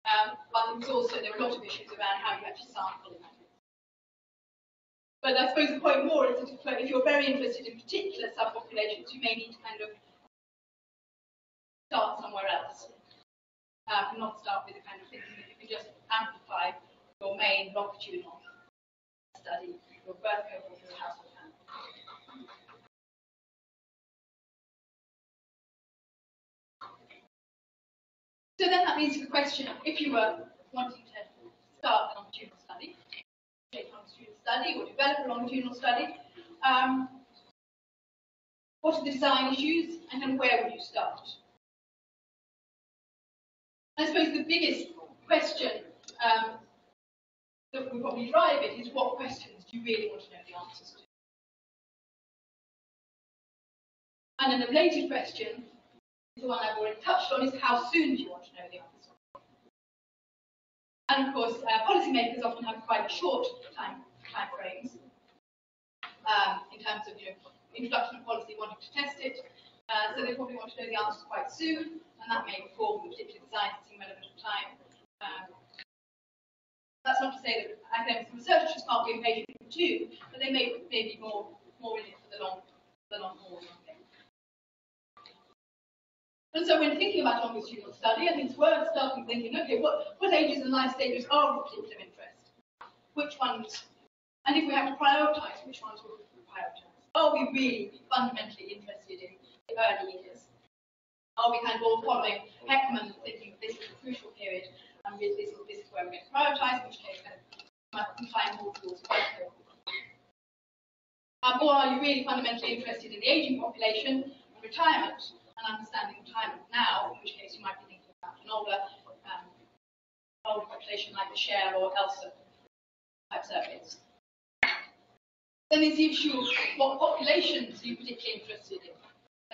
Speaker 1: Um, but it was also, there were a lot of issues around how you actually sample in that. But I suppose the point more is that if you're very interested in particular subpopulations, you may need to kind of start somewhere else. Um, not start with the kind of thinking that you can just amplify your main longitudinal study, your birth cohort a household plan. So then that means the question, if you were wanting to start a longitudinal study, a longitudinal study or develop a longitudinal study, um, what are the design issues and then where would you start? I suppose the biggest question um, that will probably drive it is what questions do you really want to know the answers to? And then the related question, the one I've already touched on, is how soon do you want to know the answers? And of course, uh, policymakers often have quite short time, time frames um, in terms of you know, introduction of policy, wanting to test it. Uh, so they probably want to know the answers quite soon and that may the particular designs that seem relevant at time. Um, that's not to say that academics and researchers can't be impatient too, but they may, may be more, more in it for the long, the long haul. And so when thinking about longitudinal study, I think it's worth starting thinking, okay, what, what ages and life stages are of particular interest? Which ones, and if we have to prioritise, which ones will we prioritise? Are we really fundamentally interested in the early years? Are we kind of all following Heckman thinking this is a crucial period and this is, this is where we're going to prioritise, in which case then might incline more growth. Um, or are you really fundamentally interested in the ageing population and retirement and understanding retirement now, in which case you might be thinking about an older, um, older population like the Share or ELSA type surveys. Then there's the issue of what populations are you particularly interested in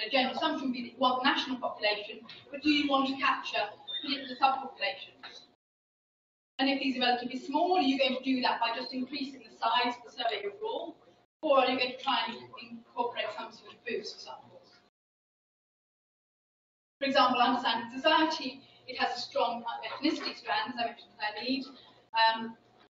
Speaker 1: a general assumption would be that you want the national population, but do you want to capture particular subpopulations? And if these are relatively small, are you going to do that by just increasing the size of the survey overall? Or are you going to try and incorporate some sort of boost samples? For example, Understanding Society, it has a strong ethnicity strand, as I mentioned, I lead. Um,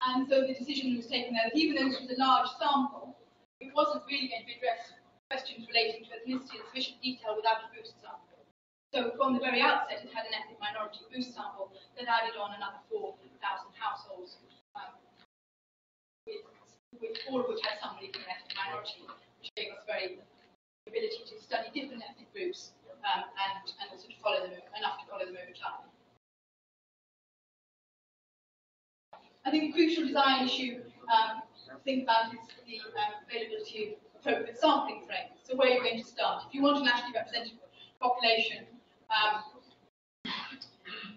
Speaker 1: and so the decision was taken there that even though this was a large sample, it wasn't really going to address questions relating to ethnicity in sufficient detail without a boost sample. So from the very outset, it had an ethnic minority boost sample that added on another 4,000 households, um, with, with, all of which had somebody from an ethnic minority, which gave us very ability to study different ethnic groups um, and, and also to follow them enough to follow them over time. I think a crucial design issue um, to think about is the um, availability of appropriate sampling frames. So where you're going to start. If you want a nationally representative population, um,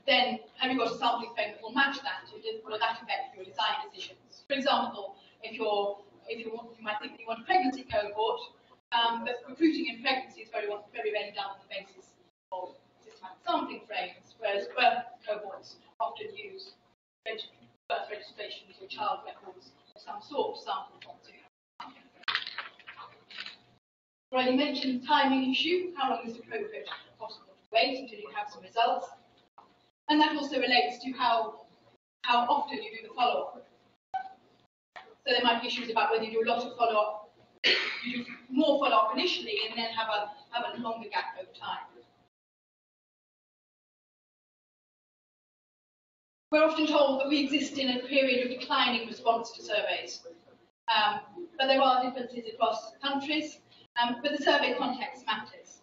Speaker 1: then have you got a sampling frame that will match that? Will that affect your design decisions? For example, if you're if you want, you might think that you want a pregnancy cohort, um, but recruiting in pregnancy is very, very rarely done on the basis of systematic sampling frames, whereas birth cohorts often use birth registrations or child records of some sort to sample from. Well, you mentioned the timing issue, how long is appropriate possible to wait until you have some results. And that also relates to how, how often you do the follow-up. So there might be issues about whether you do a lot of follow-up, you do more follow-up initially and then have a, have a longer gap over time. We're often told that we exist in a period of declining response to surveys. Um, but there are differences across countries, um, but the survey context matters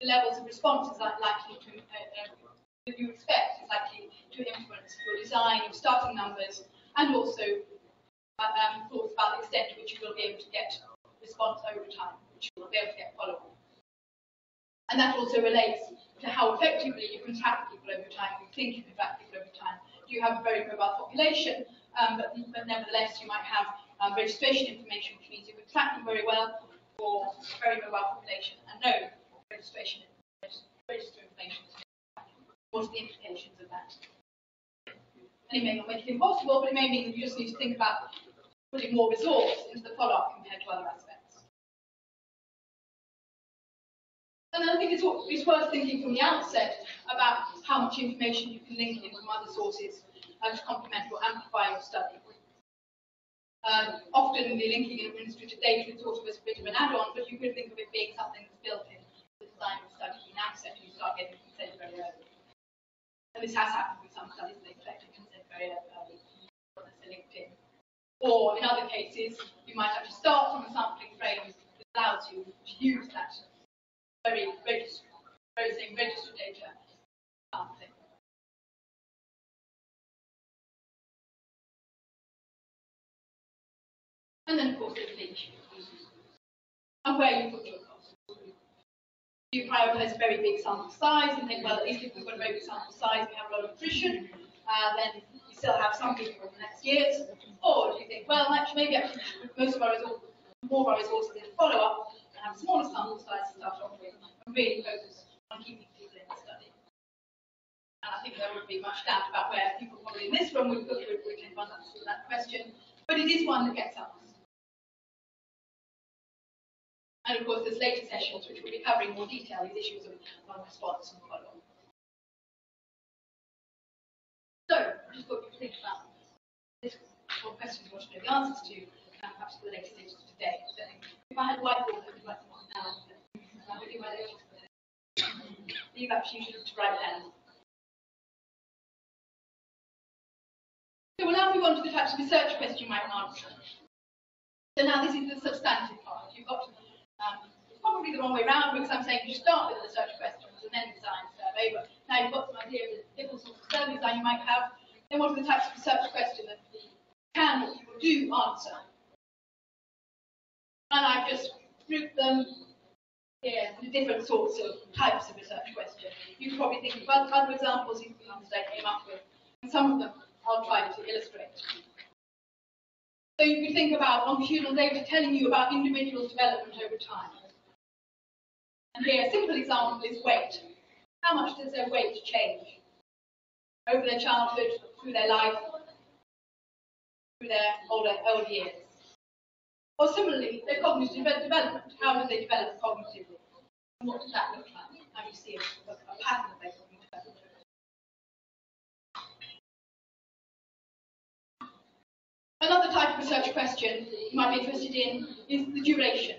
Speaker 1: the levels of response is likely to, uh, uh, that you expect is likely to influence your design of starting numbers and also uh, um, thoughts about the extent to which you will be able to get response over time, which you will be able to get follow-up. And that also relates to how effectively you can track people over time, you think you can track people over time. Do you have a very mobile population, um, but, but, nevertheless you might have um, registration information, which means you can track them very well, or a very mobile population and no registration, register information. What are the implications of that? And it may not make it impossible, but it may mean that you just need to think about putting more resource into the follow-up compared to other aspects. And I think it's, it's worth thinking from the outset about how much information you can link in from other sources uh, to complement or amplify your study. Um, often the linking in administrative data is sort of as a bit of an add-on, but you could think of it being something that's built in the design of study in access, you start getting consent very early. And this has happened with some studies, they collected consent very early, on LinkedIn. Or in other cases, you might have to start from a sampling frame that allows you to use that very register, same register data sampling. And then, of there's the issue. And where you put your you prioritize a very big sample size and think, well, at least if we've got a very big sample size, we have a lot of attrition, uh, then we still have some people for the next years. Or do you think, well, actually, maybe actually most of our resources, more of our resources in follow-up and have smaller sample size to start off with and really focus on keeping people in the study. And I think there would be much doubt about where people probably in this room would, would, would, would answer that question, but it is one that gets up. And of course, there's later sessions which will be covering more detail these issues of non-response and follow-up. So, I just thought you could think about this, what questions you want to know the answers to, and perhaps for the later stages of today. So, if I had whiteboard, I would like to now. I would do my lectures for this. Leave actually to write down. So we'll now move on to the types of research questions you might answer. So now this is the substantive part. You've got um, it's probably the wrong way around because I'm saying you start with the research questions and then design a survey, but now you've got some idea of the different sorts of survey design you might have. Then what are the types of research questions that you can or do answer? And I've just grouped them here, the different sorts of types of research questions. You can probably think of other examples you came up with, and some of them I'll try to illustrate. So you could think about longitudinal data telling you about individual development over time. And here, a simple example is weight. How much does their weight change over their childhood through their life, through their older, older years. Or similarly, their cognitive development. How do they develop cognitively? And what does that look like? How do you see a, a, a pattern of their research question you might be interested in is the duration.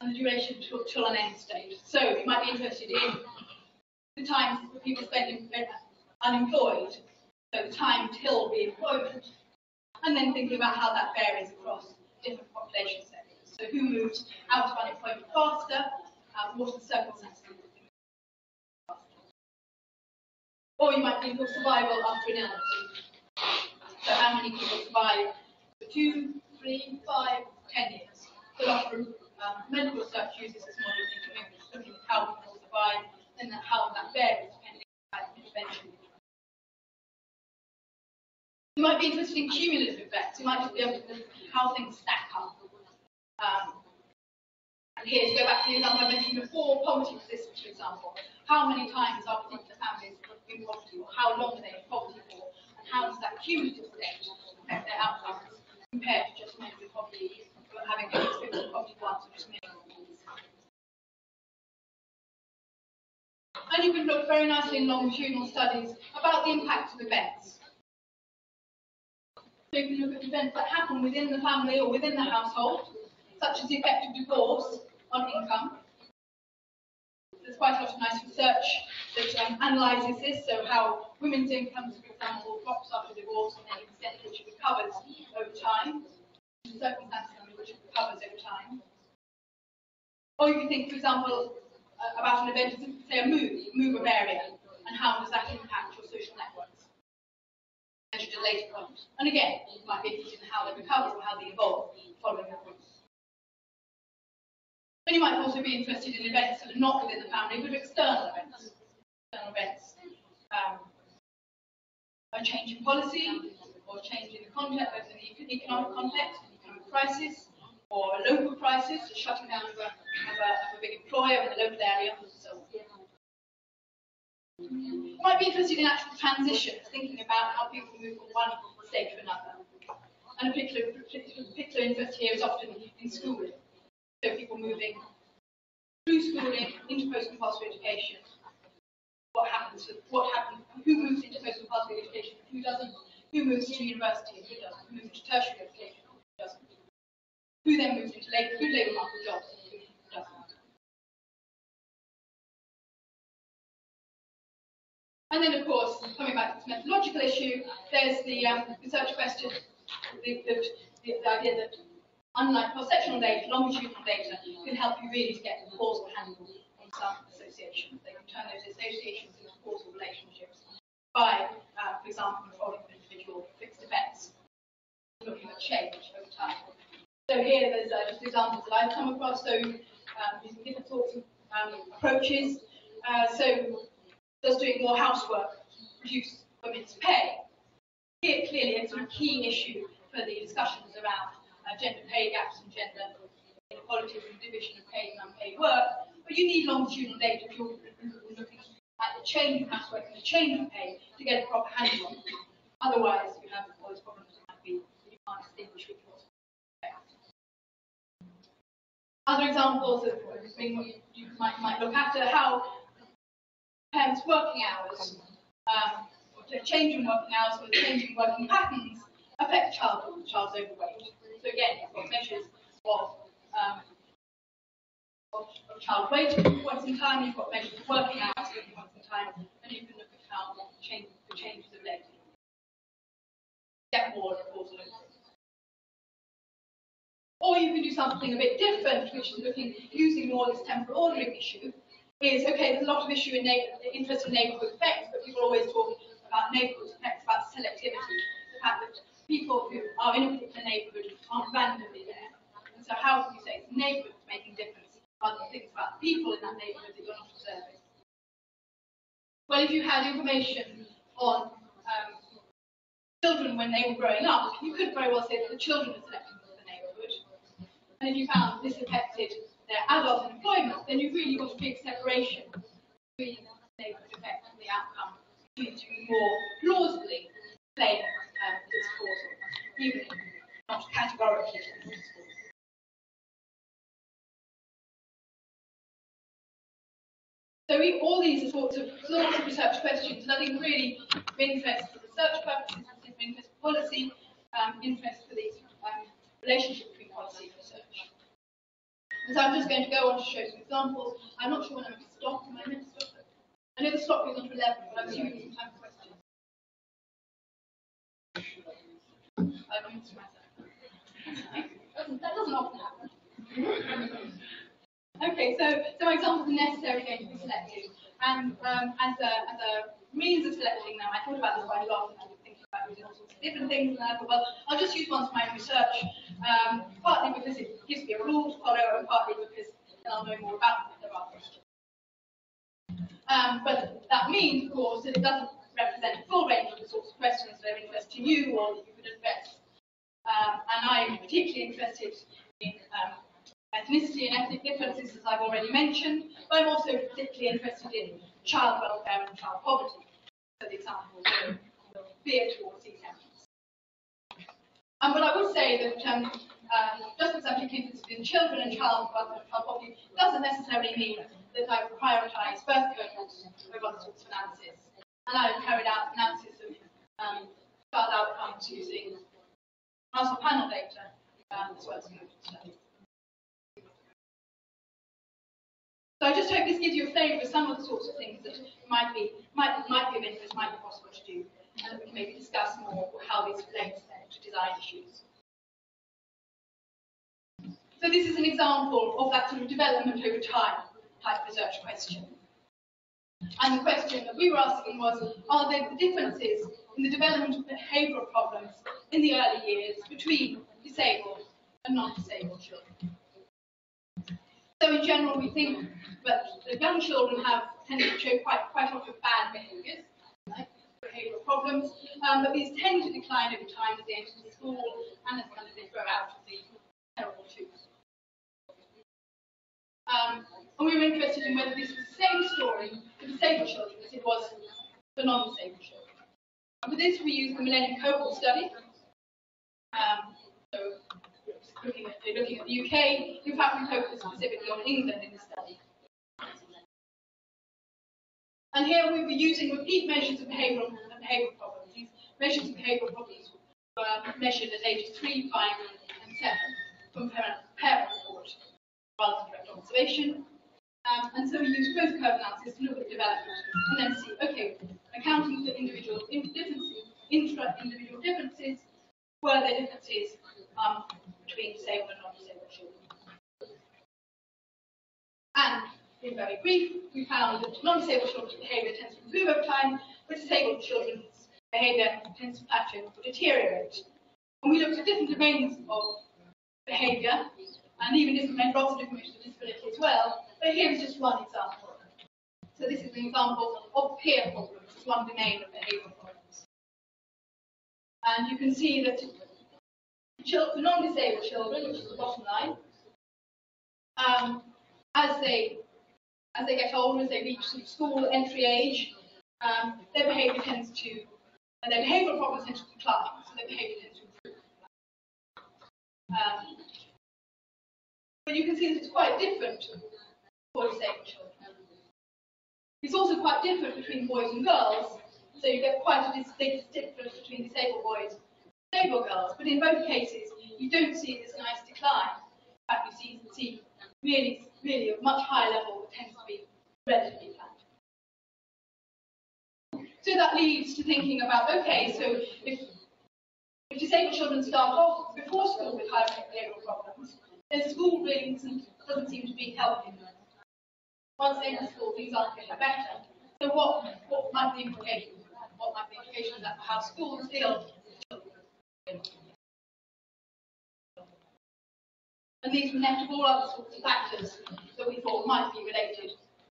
Speaker 1: And the duration till, till an end state. So you might be interested in the time people spend unemployed, so the time till the employment, and then thinking about how that varies across different population segments. So who moves out of unemployment faster, uh, what are the circumstances? Or you might think of survival after an illness. So how many people survive for two, three, five, ten years? So a lot of um, medical research uses this model looking at how people survive and how that varies depending on intervention. You might be interested in cumulative effects. You might just be able to look at how things stack up. Um, and here, to go back to the example I mentioned before, poverty persistence, for example. How many times are particular families in poverty, or how long are they in poverty for, how does that cumulative effect affect their outcomes compared to just maybe poverty, having experienced poverty once, or just maybe And you can look very nicely in longitudinal studies about the impact of events. So you can look at events that happen within the family or within the household, such as the effect of divorce on income. There's quite a lot of nice research that um, analyses this, so how women's incomes, for example, drops after divorce and the extent which it recovers over time, the circumstances under which it recovers over time. Or you can think, for example, uh, about an event, say a move, move of area, and how does that impact your social networks? Measured at a later point. And again, you might be interested in how they recover or how they evolve following the point. And you might also be interested in events that are not within the family, but external events. External events. Um, a change in policy, or change in the context, the economic context, an economic crisis, or a local crisis, the shutting down of a, of a, of a big employer in the local area, and so on. Might be interested in actual transitions, thinking about how people move from one state to another. And a particular, particular interest here is often in schooling. So people moving through schooling into post-compulsory education. What happens? What happens? Who moves into post-compulsory education? Who doesn't? Who moves to university? Who doesn't? Who moves to tertiary education? Who doesn't? who then moves into labor, good labour market jobs and who doesn't. And then, of course, coming back to this methodological issue, there's the um, research question, the, the, the, idea that unlike cross-sectional data, longitudinal data can help you really to get the causal handle some associations. They can turn those associations into causal relationships by, uh, for example, controlling individual fixed events, looking at change over time. So here there's uh, just examples that I've come across, so um, using different sorts of um, approaches. Uh, so just doing more housework reduce women's pay. Here clearly it's a key issue for the discussions around uh, gender pay gaps and gender inequalities and division of paid and unpaid work. But you need longitudinal data if you're looking at the change of housework and the change of pay to get a proper handle on it. Otherwise, you have all those problems that might be you can't distinguish which ones other examples of things you, you might, might look at are how parents' working hours, um, changing working hours or changing working patterns affect child, child's overweight. So again, you've got measures of, um, of, child at points in time, you've got measures of working hours at points in time, and you can look at how change, the changes of led. Get more causal or you can do something a bit different, which is looking using more this temporal ordering issue. Is okay, there's a lot of issue in interest in neighbourhood effects, but people always talk about neighbourhood effects, about selectivity, the fact that people who are in a particular neighbourhood aren't randomly there. And so how can you say it's neighbourhood making difference rather than things about people in that neighbourhood that you're not observing? Well, if you had information on um, children when they were growing up, you could very well say that the children are selecting for the neighbourhood. and if you found this affected their adult employment, then you've really got a big separation between the neighbourhood effect and the outcome. To more plausibly claim um, it's causal, even if not categorically. So we, all these are sorts of, sorts of research questions, and I think really of interest for research purposes, nothing of interest for policy, um, interest for the um, relationship between policy and research. And so I'm just going to go on to show some examples. I'm not sure when I'm going to stop. Am I to stop? I know the stop goes on to 11, but I'm assuming some time for questions. Myself. That doesn't often happen. Okay, so so examples are necessary going to be selected, and um, as a as a means of selecting them, I thought about this quite a lot, and I was thinking about different things, and I thought, well, I'll just use one for my own research, um, partly because it gives me a rule to follow, and partly because then I'll know more about are questions. Um, but that means, of course, that it doesn't represent a full range of the sorts of questions that are of interest to you or that you could address. Um, and I'm particularly interested in um, ethnicity and ethnic differences, as I've already mentioned, but I'm also particularly interested in child welfare and child poverty. So the example will veer towards these areas. Um, but I would say that um, uh, just because I'm interested in children and child welfare and child poverty doesn't necessarily mean that I prioritise birth cohorts over of analysis. And I've carried out analysis of um, child outcomes using household panel data um, as well as cohort studies. So I just hope this gives you a flavour of some of the sorts of things that might be might might be of interest, might be possible to do, and that we can maybe discuss more how this relates to design issues. So this is an example of that sort of development over time type research question. And the question that we were asking was, are there differences in the development of behavioural problems in the early years between disabled and non-disabled children? So in general, we think that the young children have tended to show quite quite a lot of bad behaviours, behavioural problems, um, but these tend to decline over time as they enter the school and as, as they grow out of the terrible twos. Um, and we were interested in whether this was the same story for disabled children as it was for non-disabled children. For this, we used the Millennium Cohort Study. Um, looking at, looking at the UK, in fact we focus specifically on England in the study. And here we were using repeat measures of behavioural, behavioural problems. These measures of behavioural problems were measured at ages 3, 5 and 7 from parent, parent report rather than direct observation. Um, and so we used growth curve analysis to look at development and then see, okay, accounting for individual differences, intra-individual differences, were there differences um, between disabled and non-disabled children. And in very brief, we found that non-disabled children's behaviour tends to improve over time, but disabled children's behaviour tends to plateau or deteriorate. And we looked at different domains of behaviour, and even different measures, lots of different disability as well. But here's just one example. So this is an example of peer problems, it's one domain of behavioural problems. And you can see that non-disabled children, which is the bottom line, um, as they as they get older, as they reach sort of school entry age, um, their behaviour tends to, and their behavioural problems tend to decline, so their behaviour tends to improve. Um, but you can see that it's quite different for disabled children. It's also quite different between boys and girls, so you get quite a distinct difference between disabled boys stable girls, but in both cases, you don't see this nice decline. In fact, you see, really, really a much higher level that tends to be relatively flat. So that leads to thinking about, okay, so if, if disabled children start off before school with higher behavioural problems, then school really doesn't, doesn't seem to be helping them. Once they enter school, things aren't getting better. So what, what might the implications? What might the implications of how schools deal and these were of all other sorts of factors that we thought might be related to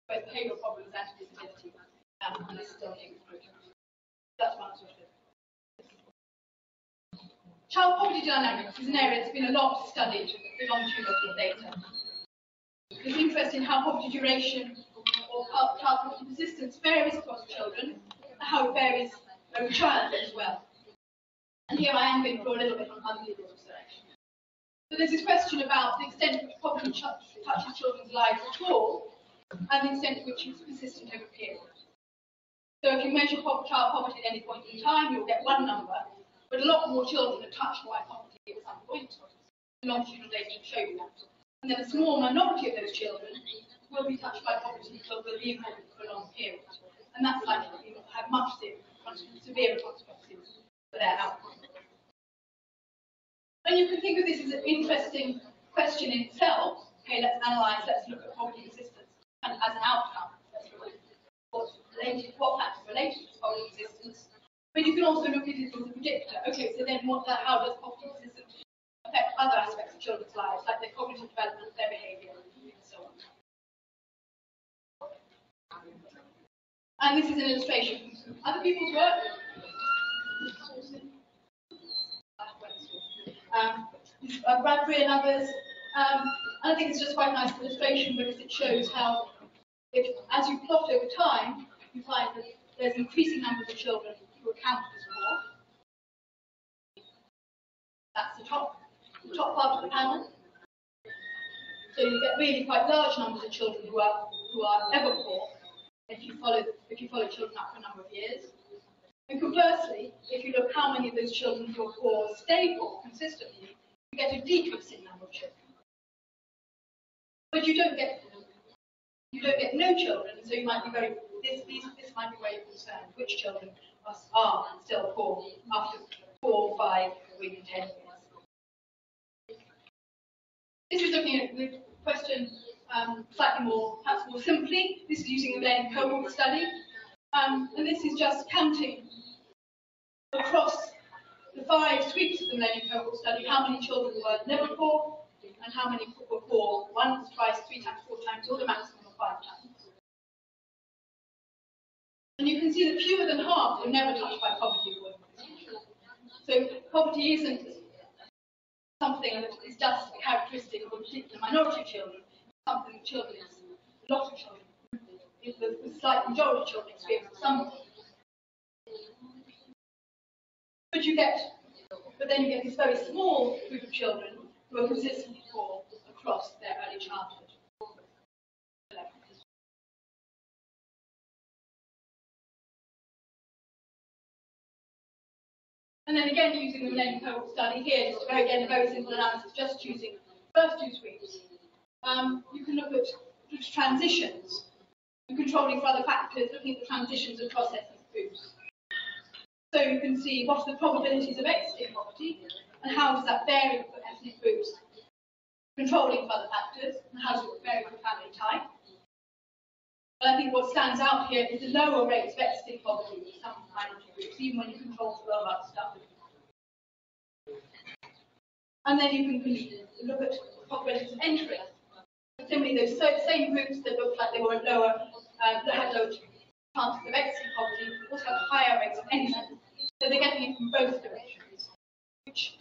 Speaker 1: both behavioural problems and disability. Um, and this is only That's one. Child poverty dynamics is an area that's been a lot studied with longitudinal data. There's interest in how poverty duration or child poverty persistence varies across children, how it varies over childhood as well. And here I am going to draw a little bit on unlegal research. So there's this question about the extent to which poverty touches children's lives at all, and the extent to which it's persistent over periods. So if you measure child poverty at any point in time, you'll get one number, but a lot more children are touched by poverty at some point. Longitudinal data show you that. And then a small minority of those children will be touched by poverty but will be important for a long period. And that's likely to have much severe consequences. And you can think of this as an interesting question in itself. Okay, let's analyse, let's look at poverty persistence and as an outcome. What's related, what factors related to poverty persistence. But you can also look at it as a predictor. Okay, so then what, how does poverty persistence affect other aspects of children's lives, like their cognitive development, their behaviour, and so on. And this is an illustration from other people's work. Um, uh, Bradbury and others. Um, I think it's just quite a nice illustration because it shows how, if, as you plot over time, you find that there's increasing numbers of children who are counted as poor. That's the top top part of the panel. So you get really quite large numbers of children who are who are ever poor if you follow if you follow children up for a number of years. And conversely, if you look how many of those children who are poor stay poor consistently, you get a decreasing number of children. But you don't get you don't get no children, so you might be very this these, this might be very concerned which children are, still poor after four, five, or even ten years. This is looking at the question um, slightly more, perhaps more simply. This is using a Millennium cohort study. Um, and this is just counting across the five sweeps of the Millennium cohort study how many children were never poor and how many were poor once, twice, three times, four times, or the maximum of five times. And you can see that fewer than half were never touched by poverty. So poverty isn't something that is just a characteristic of a particular minority of children, something that children, a lot of children, the, the slight majority of children experience some. But you get, but then you get this very small group of children who are consistently poor across their early childhood. And then again, using the Millennium Cohort study here, just very, again, a very simple analysis, just the first two sweeps. Um, you can look at transitions and controlling for other factors, looking at the transitions across ethnic groups. So you can see what are the probabilities of exiting poverty and how does that vary for ethnic groups. Controlling for other factors and how does it vary for family type. But I think what stands out here is the lower rates of exiting poverty in some minority groups, even when you control for all that stuff. And then you can look at populations of entry. Similarly, those same groups that looked like they were at lower, uh, that had lower chances of exiting poverty, also have higher rates of entry. So they're getting it from both directions, which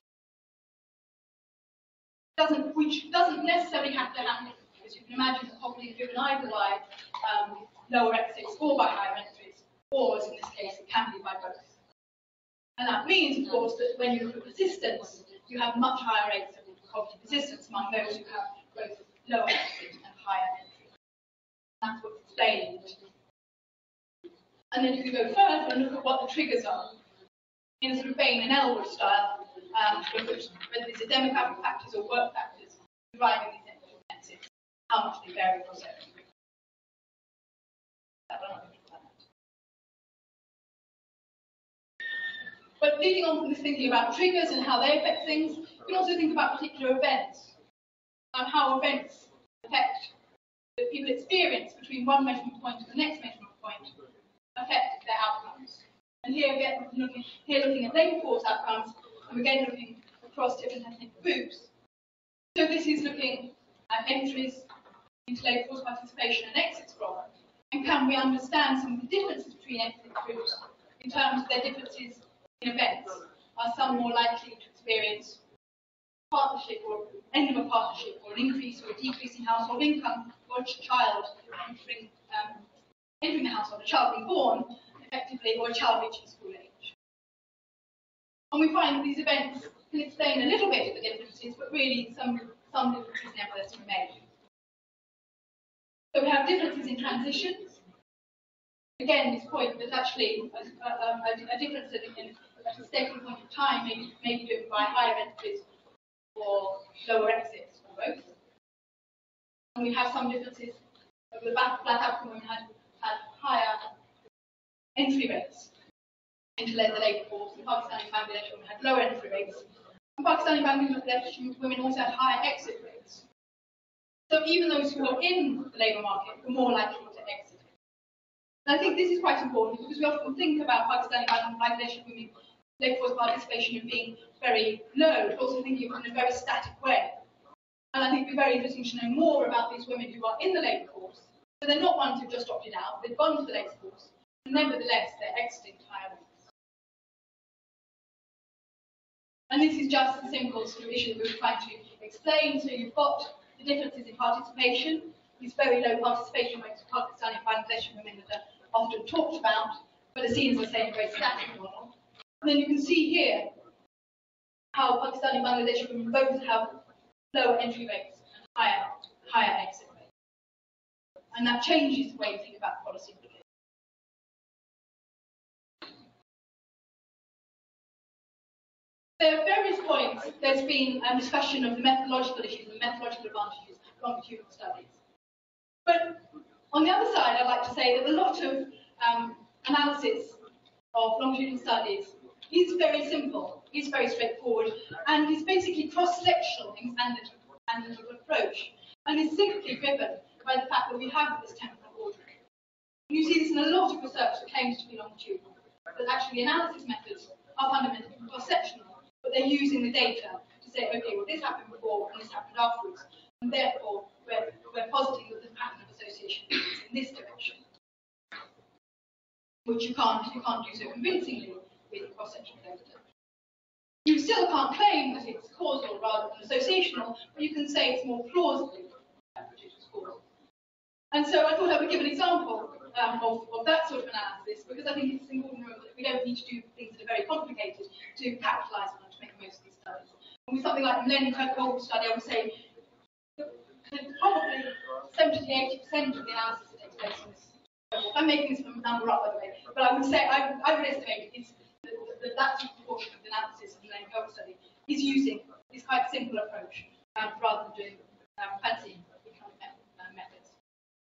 Speaker 1: doesn't, which doesn't necessarily have to happen because you can imagine that poverty is driven either by um, lower exits or by higher entries, or as in this case, it can be by both. And that means, of course, that when you look at persistence, you have much higher rates of poverty persistence among those who have both lower exit and higher entry. That's what's explained. And then if you go further and look at what the triggers are, in sort of Bane and Ellwood style, um, whether these are demographic factors or work factors driving these exits, how much they vary across every. But leading on from this thinking about triggers and how they affect things, you can also think about particular events and how events affect that people experience between one measurement point and the next measurement point affect their outcomes. And here again, looking, here looking at labour force outcomes, and again looking across different ethnic groups. So this is looking at entries into labour force participation and exits from, it. and can we understand some of the differences between ethnic groups in terms of their differences in events? Are some more likely to experience partnership or end of a partnership or an increase or a decrease in household income a child entering, um, entering the household, a child being born effectively, or a child reaching school age. And we find these events can explain a little bit of the differences, but really some, some differences nevertheless remain. So we have differences in transitions. Again, this point that actually a, a, a, a difference in, at a stating point of time may be, may be driven by higher entries or lower exits, or both. And we have some differences. The African women had, had higher entry rates into the labour force. The Pakistani Bangladeshi women had lower entry rates. And Pakistani Bangladeshi women also had higher exit rates. So even those who were in the labour market were more likely to exit. And I think this is quite important because we often think about Pakistani Bangladeshi women labour force participation being very low, but also thinking of it in a very static way. And I think it'd be very interesting to know more about these women who are in the labour force. So they're not ones who've just opted out, they've gone to the labour force, and nevertheless they're exiting higher. And this is just a simple sort of issue that we were trying to explain. So you've got the differences in participation, these very low participation rates of Pakistani Bangladeshi women that are often talked about, but are seen as the same very static model. And then you can see here how Pakistani Bangladeshi women both have lower entry rates and higher, higher exit rates. And that changes the way you think about policy. There are various points, there's been a discussion of the methodological issues and methodological advantages of longitudinal studies. But on the other side, I'd like to say that a lot of um, analysis of longitudinal studies is very simple, is very straightforward, and is basically cross-sectional in analytical approach, and is simply driven by the fact that we have this temporal ordering. You see this in a lot of research that claims to be longitudinal, but actually analysis methods are fundamentally cross-sectional, but they're using the data to say, okay, well this happened before and this happened afterwards, and therefore we're, we're positing that the pattern of association is in this direction, which you can't, you can't do so convincingly with cross-sectional data. Still can't claim that it's causal rather than associational, but you can say it's more plausibly that it was causal. And so I thought I would give an example um, of, of, that sort of analysis, because I think it's important that we don't need to do things that are very complicated to capitalize on to make most of these studies. And with something like the Millennium Cohort study, I would say probably 70 to 80% of the analysis that takes place in this. I'm making this number up, by the way, but I would say I, I would estimate it's that that proportion of the analysis of the Millennium Cohort study is using this quite simple approach um, rather than doing um, fancy uh, methods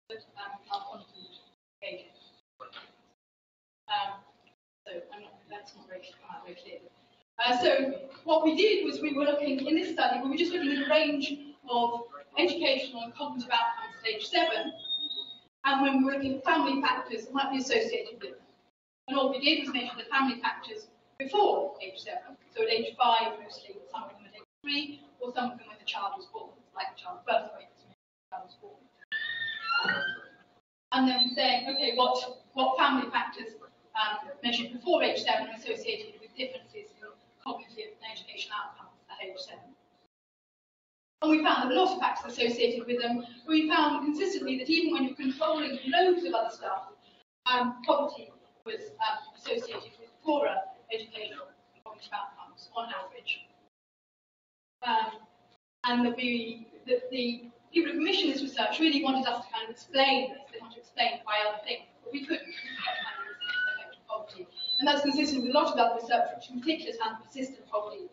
Speaker 1: that um, are quantitative engaging. Um, so I'm not, that's not very, very clear. Uh, so what we did was we were looking, in this study, we were just looking at a range of educational and cognitive outcomes at age seven, and when we were looking at family factors that might be associated with And all we did was measure the family factors before age seven. So at age five, mostly some of them at age three, or some of them when the child was born, like the child's birth weight, when the child was born. Um, and then saying, okay, what, what family factors um, measured before age seven are associated with differences in cognitive and educational outcomes at age seven. And we found that a lot of factors associated with them, we found consistently that even when you're controlling loads of other stuff, um, poverty was um, associated with poorer educational and cognitive outcomes on average. Um, and that we, that the people who commissioned this research really wanted us to kind of explain this. They wanted to explain why other things, but we couldn't. poverty. And that's consistent with a lot of other research, which in particular found persistent poverty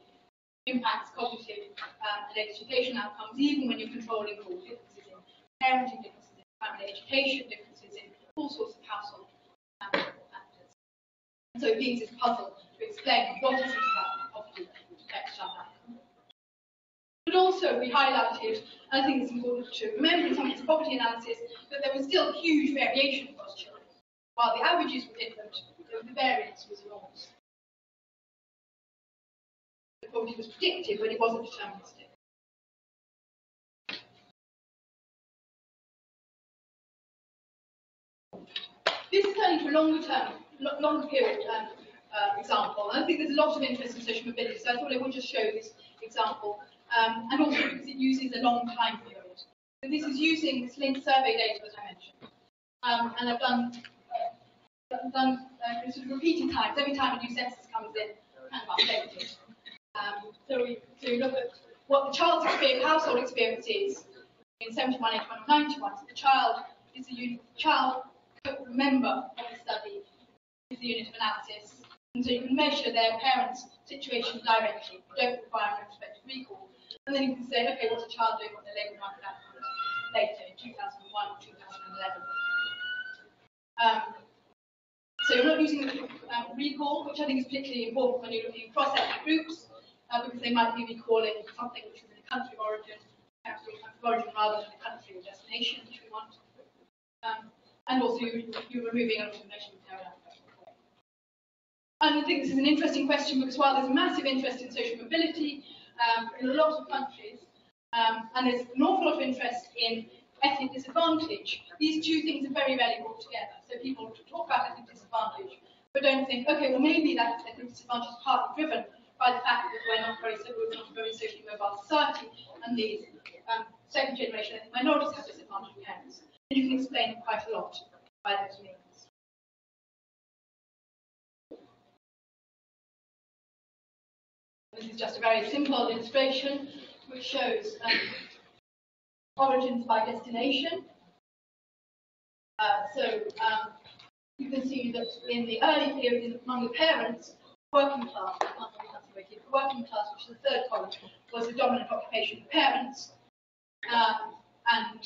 Speaker 1: impacts cognitive um, and education outcomes, even when you're controlling for differences in parenting, differences in family education, differences in all sorts of household so it leaves this puzzle to explain what is it about poverty which affects child outcomes. But also we highlighted, and I think it's important to remember in some of this poverty analysis, that there was still huge variation across children. While the averages were different, the variance was enormous. The poverty was predictive, but it wasn't deterministic. This is turning to a longer term, longer period um, uh, example. And I think there's a lot of interest in social mobility, so I thought I would just show this example um, and also because it uses a long time period. So this is using this linked survey data that I mentioned. Um, and I've done done uh, sort of repeated times. Every time a new census comes in, kind of updated. Um, so we so look at what the child's experience, household experience is in 71, 81, or 91. So the child is unit, child member of the study the unit of analysis. And so you can measure their parents' situation directly. You don't require a retrospective recall. And then you can say, okay, what's a child doing what their labour market outcomes later in 2001 or 2011. Um, so you're not using the um, recall, which I think is particularly important when you're looking at cross-ethnic groups, uh, because they might be recalling something which is in a country of origin, country of origin rather than a country or destination, which we want. Um, and also you're, removing a lot of information and I think this is an interesting question because while there's massive interest in social mobility um, in a lot of countries, um, and there's an awful lot of interest in ethnic disadvantage, these two things are very rarely brought together. So people talk about ethnic disadvantage, but don't think, okay, well maybe that ethnic disadvantage is partly driven by the fact that we're not very, we're not a very socially mobile society, and these um, second generation ethnic minorities have disadvantaged parents. And you can explain quite a lot by those means. This is just a very simple illustration which shows um, origins by destination. Uh, so um, you can see that in the early period among the parents, working class, working class, which is the third column, was the dominant occupation of parents. Um, and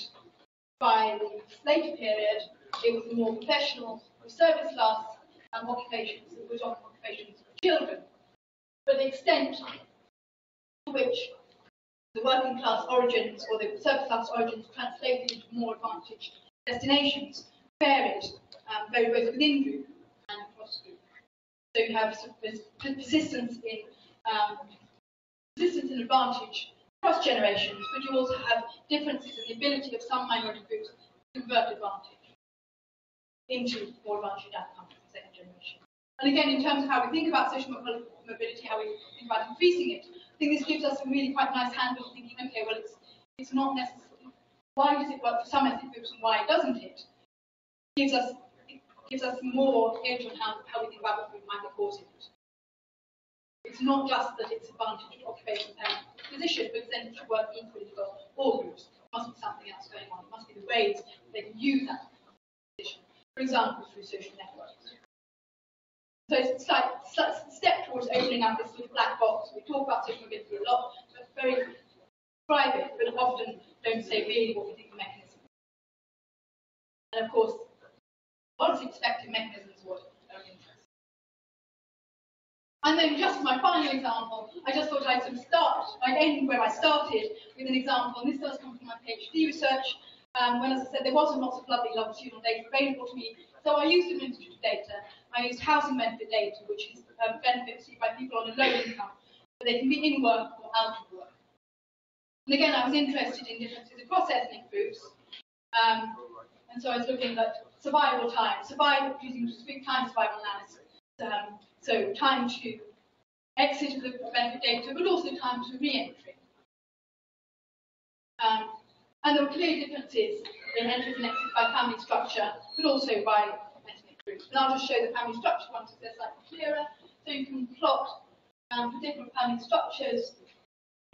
Speaker 1: by the later period, it was the more professional or service class um, occupations that were dominant occupations of children. But the extent to which the working class origins or the service class origins translated into more advantaged destinations varied um, very both within group and across group. So you have persistence in um, persistence in advantage across generations, but you also have differences in the ability of some minority groups to convert advantage into more advantaged outcomes for the second generation. And again, in terms of how we think about social how we think about increasing it, I think this gives us a really quite nice handle thinking, okay, well, it's, it's not necessarily, why does it work for some ethnic groups and why doesn't it? it gives us it gives us more edge on how, how we think about what we might be causing it. It's not just that it's advantage occupation and position, but then it should work equally for all groups. There must be something else going on. It must be the ways they can use that position. For example, through social networks. So it's like step towards opening up this sort of black box. We talk about social mobility a lot, but very private, but often don't say really what we think the mechanism is. And of course, once expected mechanisms what are of interest. And then just my final example, I just thought I'd sort of start, I'd end where I started with an example, and this does come from my PhD research, um, when, as I said, there wasn't lots of lovely longitudinal data available to me, so I used administrative data. I used housing benefit data, which is um, benefit received by people on a low income, but they can be in work or out of work. And again, I was interested in differences across ethnic groups, um, and so I was looking at survival time, survival using discrete time survival analysis. Um, so time to exit the benefit data, but also time to re-entry. Um, and there were clear differences in entries and exits by family structure, but also by And I'll just show the family structure because they're slightly clearer. So you can plot um, for different family structures,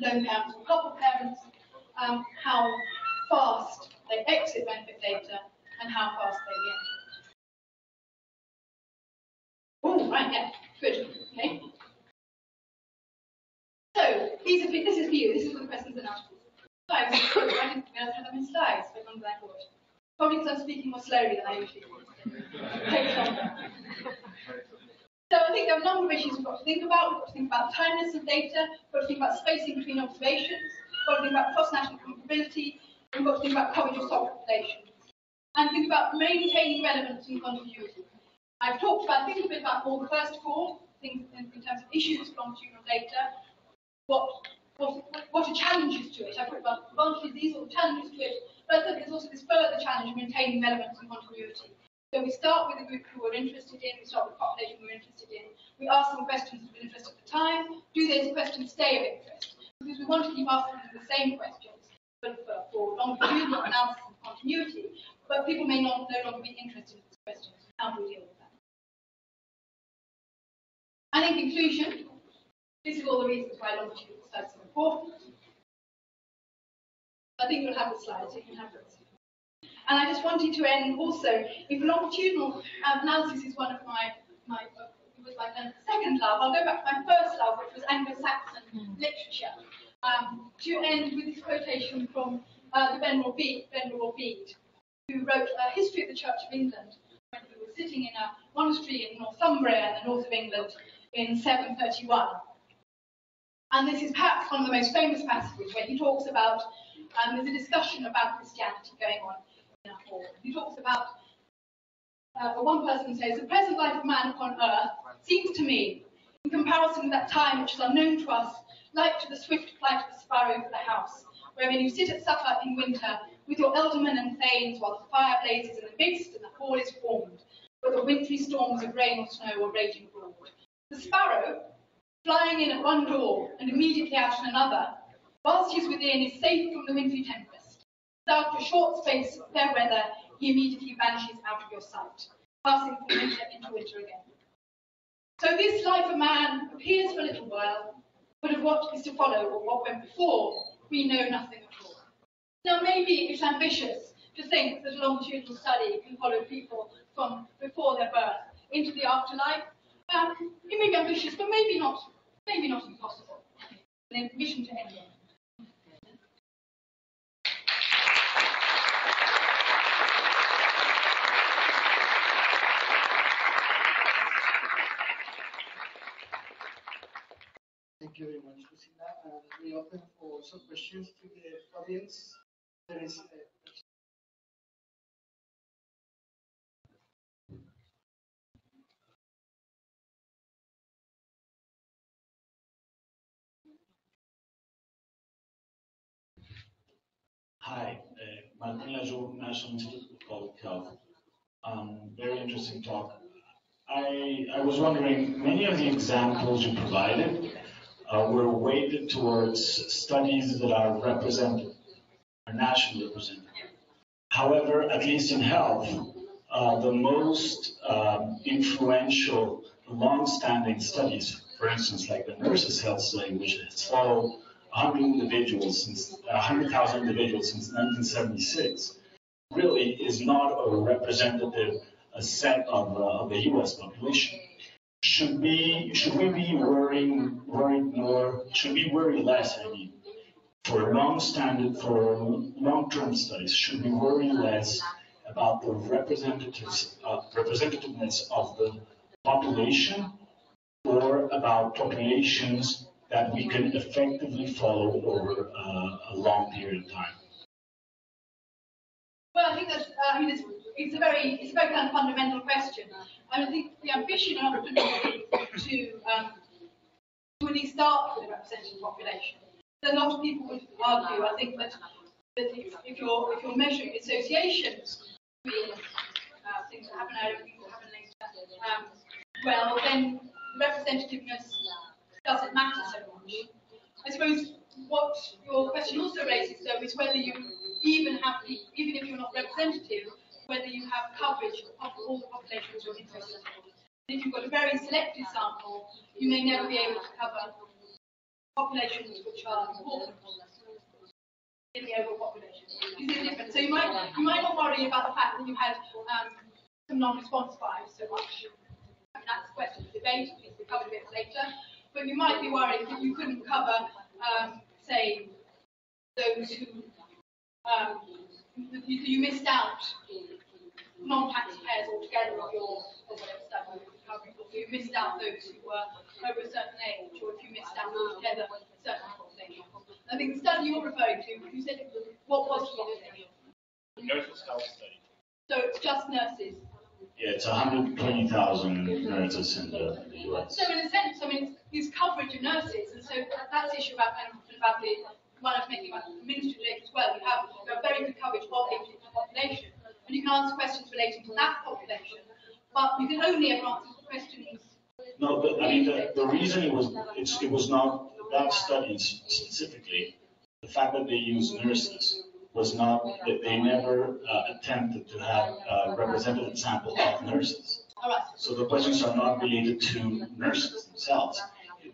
Speaker 1: lone parents or couple parents, um, how fast they exit benefit data and how fast they re-enter. Oh, right, yeah, good. Okay. So these are, this is for you. This is for the questions and answers slides. I didn't realize I had them in slides for longer than I Probably because I'm speaking more slowly than I usually do. So I think there are a number of issues we've got to think about. We've got to think about timeliness of data, we've got to think about spacing between observations, we've got to think about cross-national comparability, we've got to think about coverage of soft populations, and think about maintaining relevance and continuity. I've talked about, think a bit about all the first four, things in, in terms of issues of longitudinal data, what what, what are challenges to it? I put about advantages, these are the challenges to it, but I think there's also this further challenge of maintaining relevance and continuity. So we start with a group who we're interested in, we start with a population we're interested in, we ask them questions of interest at the time, do those questions stay of interest? Because we want to keep asking them the same questions, but for, for longitudinal analysis and continuity, but people may not no longer be interested in these questions. How do we deal with that? And in conclusion, this is all the reasons why longitudinal studies I think you'll have the slides, you can have those. And I just wanted to end also, if longitudinal analysis is one of my, my it was my second love, I'll go back to my first love, which was Anglo-Saxon mm. literature, um, to end with this quotation from uh, the Bede, Venerable Bede, who wrote a history of the Church of England when he was sitting in a monastery in Northumbria in the north of England in 731. And this is perhaps one of the most famous passages where he talks about, um, there's a discussion about Christianity going on in a hall. He talks about, uh, one person says, the present life of man upon earth seems to me, in comparison with that time which is unknown to us, like to the swift flight of the sparrow over the house, where when you sit at supper in winter with your ealdormen and thanes while the fire blazes in the midst and the hall is formed, where the wintry storms of rain or snow are raging abroad. The sparrow, flying in at one door and immediately out at another, whilst he's within, is safe from the wintry tempest. After a short space of fair weather, he immediately vanishes out of your sight, passing from winter into winter again. So this life of man appears for a little while, but of what is to follow or what went before, we know nothing at all. Now maybe it's ambitious to think that a longitudinal study can follow people from before their birth into the afterlife. Um, it may be ambitious, but maybe not, maybe not impossible. An ambition to end on.
Speaker 2: Thank you very much, Lucinda. And uh, we open for some questions to the audience. There is
Speaker 3: Hi, uh, Martin Lajous, National Institute of Public Health. Um, very interesting talk. I, I was wondering, many of the examples you provided uh, were weighted towards studies that are represented, are nationally represented. However, at least in health, uh, the most um, influential, long-standing studies, for instance, like the Nurses' Health Study, which is followed 100 individuals since 100,000 individuals since 1976 really is not a representative a set of, uh, of the U.S. population. Should we should we be worrying worrying more? Should we worry less? I mean, for long standard for long-term studies, should we worry less about the representatives uh, representativeness of the population, or about populations that we can effectively follow over uh, a long period of time?
Speaker 1: Well, I think that's, uh, I mean, it's, it's, a very, it's a very kind of fundamental question. I, mean, I think the ambition often is to, um, to really start with a representative population. A lot of people would argue, I think, that, that if, if, you're, if you're measuring associations between uh, things that happen earlier and things that happen later, um, well, then representativeness doesn't matter so much. I suppose what your question also raises, though, is whether you even have, the, even if you're not representative, whether you have coverage of all the populations you're interested in. If you've got a very selective sample, you may never be able to cover populations which are important in the overall population. Is it different? So you might you might not worry about the fact that you had um, some non-response bias so much. I mean, that's a question of debate. We cover a bit later but you might be worried that you couldn't cover, um, say, those who um, you, you, missed out non-taxpayers altogether of your study you missed out those who were over a certain age, or if you missed out altogether certain population. I think the study you're referring to, you said it was, what was
Speaker 3: the Nurses' health study.
Speaker 1: So it's just nurses.
Speaker 3: Yeah, it's 120,000 nurses in the, the US.
Speaker 1: So in a sense, I mean, it's coverage of nurses, and so that's the issue about about the one I was making about the administrative as well. You have, you have very good coverage of a particular population, and you can answer questions relating to that population, but you can only ever answer questions.
Speaker 3: No, but I mean the, the reason it was it's, it was not that studies specifically the fact that they use nurses was not that they never uh, attempted to have a representative sample of nurses. So the questions are not related to nurses themselves.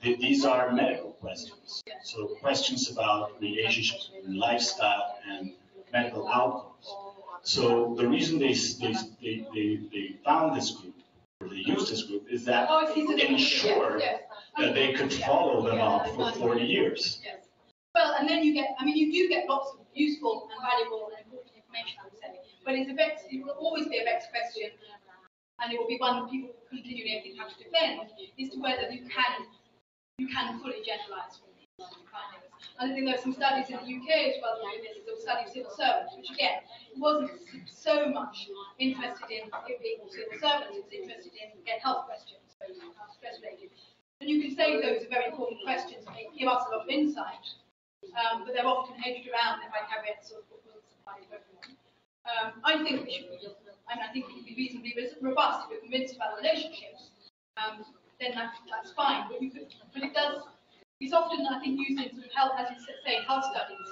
Speaker 3: These are medical questions. So questions about relationships, and lifestyle, and medical outcomes. So the reason they, they, they, they, found this group, or they used this group, is that
Speaker 1: Oh,
Speaker 3: ensure that they could follow them up for 40 years.
Speaker 1: Well, and then you get, I mean, you do get lots of useful and valuable and important information, I would say. But it's a vex, it will always be a vexed question, and it will be one that people continually have to defend, is to whether you can, you can fully generalize from these findings. And I think there are some studies in the UK as well, doing this, there was a study of civil servants, which again, wasn't so much interested in it being civil servants, it's interested in, again, health questions, so stress related. And you can say those are very important questions, and give us a lot of insight um, but they're often hedged around by caveats of what will supply to everyone. Um, I think we should, I mean, I think it can be reasonably robust if we're convinced about relationships, um, then that, that's fine, but could, but it does, it's often, I think, used in sort of health, as you say, health studies,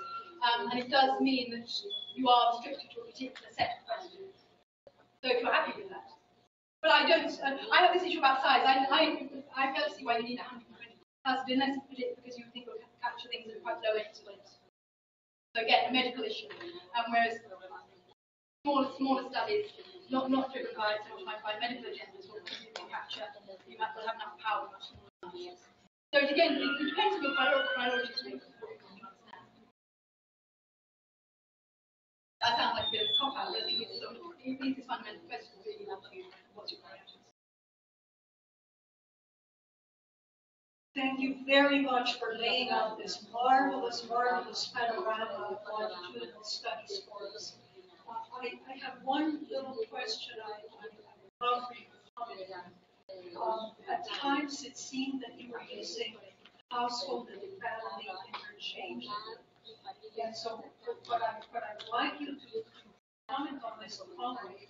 Speaker 1: um, and it does mean that you are restricted to a particular set of questions. So if you're happy with that. But I don't, uh, I have this issue about size, I, I, I to see why you need 120 thousand unless you put it because you think ca- capture things are quite low incidence. So again, a medical issue, um, whereas smaller, smaller studies, not, not driven by, so much by, medical agendas, will capture, you might well have enough power, much smaller numbers. So it again, it depends on your prior- priorities. to. That sounds like a bit of a cop out, but I think it's sort of, is fundamental questions really, what you, what's your priorities?
Speaker 4: Thank you very much for laying out this marvelous, marvelous panorama of longitudinal studies for us. Uh, I, I have one little question I, I love for you to comment on. Um, at times, it seemed that you were using household and family interchangeably. And so, what I, what I'd like you to comment on is following.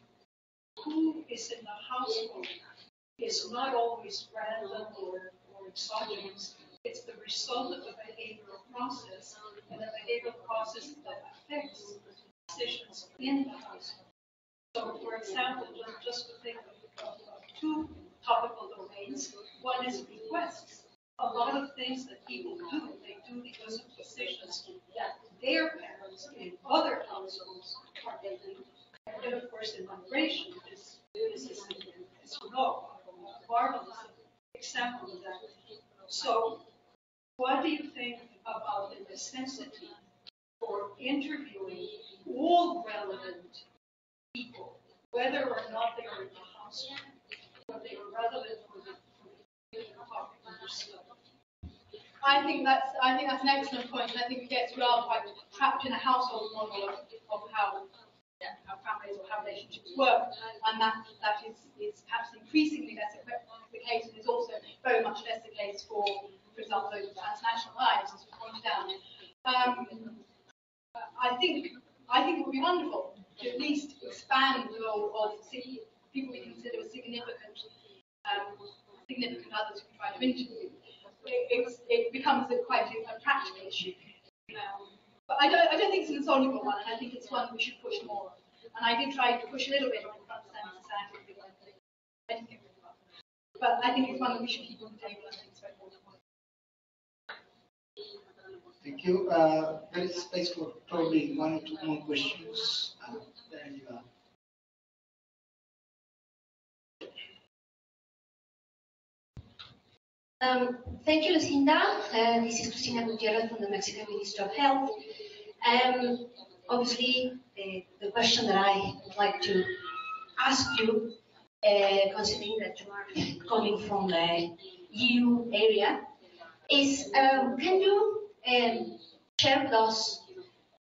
Speaker 4: Who is in the household is not always random or, It's the result of a behavioral process, and a behavioral process that affects decisions in the household. So, for example, just- to think of, two topical domains, one is requests. A lot of things that people do, they do because of decisions that their parents in other households are making. And of course, in migration, this, this is, a marvelous example of that. So, what do you think about the necessity for interviewing all relevant people, whether or not they are in the household, but they are relevant for the, for?
Speaker 1: I think that's, I think that's an excellent point, and I think it gets are quite trapped in a household model of, of how, yeah, how families or how relationships work, and that, that is, is perhaps increasingly less the case, and is also very much less the case for, for example, those transnational lives, as was pointed out. Um, I think, I think it would be wonderful to at least expand the role of sig- people we consider as significant, um, significant others we try to interview it, it's, it becomes a quite a, a practical issue. Um, but I don't, I don't think it's an insoluble one, and I think it's one we should push more. And I did try to push a little bit on society. get very far. But I think it's one that we should keep on the table. I think it's very important.
Speaker 2: Thank you. Uh, there is space for probably one or two more questions. Uh, then, uh,
Speaker 5: Um, thank you, Lucinda. Uh, this is Cristina Gutierrez from the Mexican Ministry of Health. Um, obviously, the, the question that I would like to ask you, uh, considering that you are coming from the EU area, is um, can you um, share with us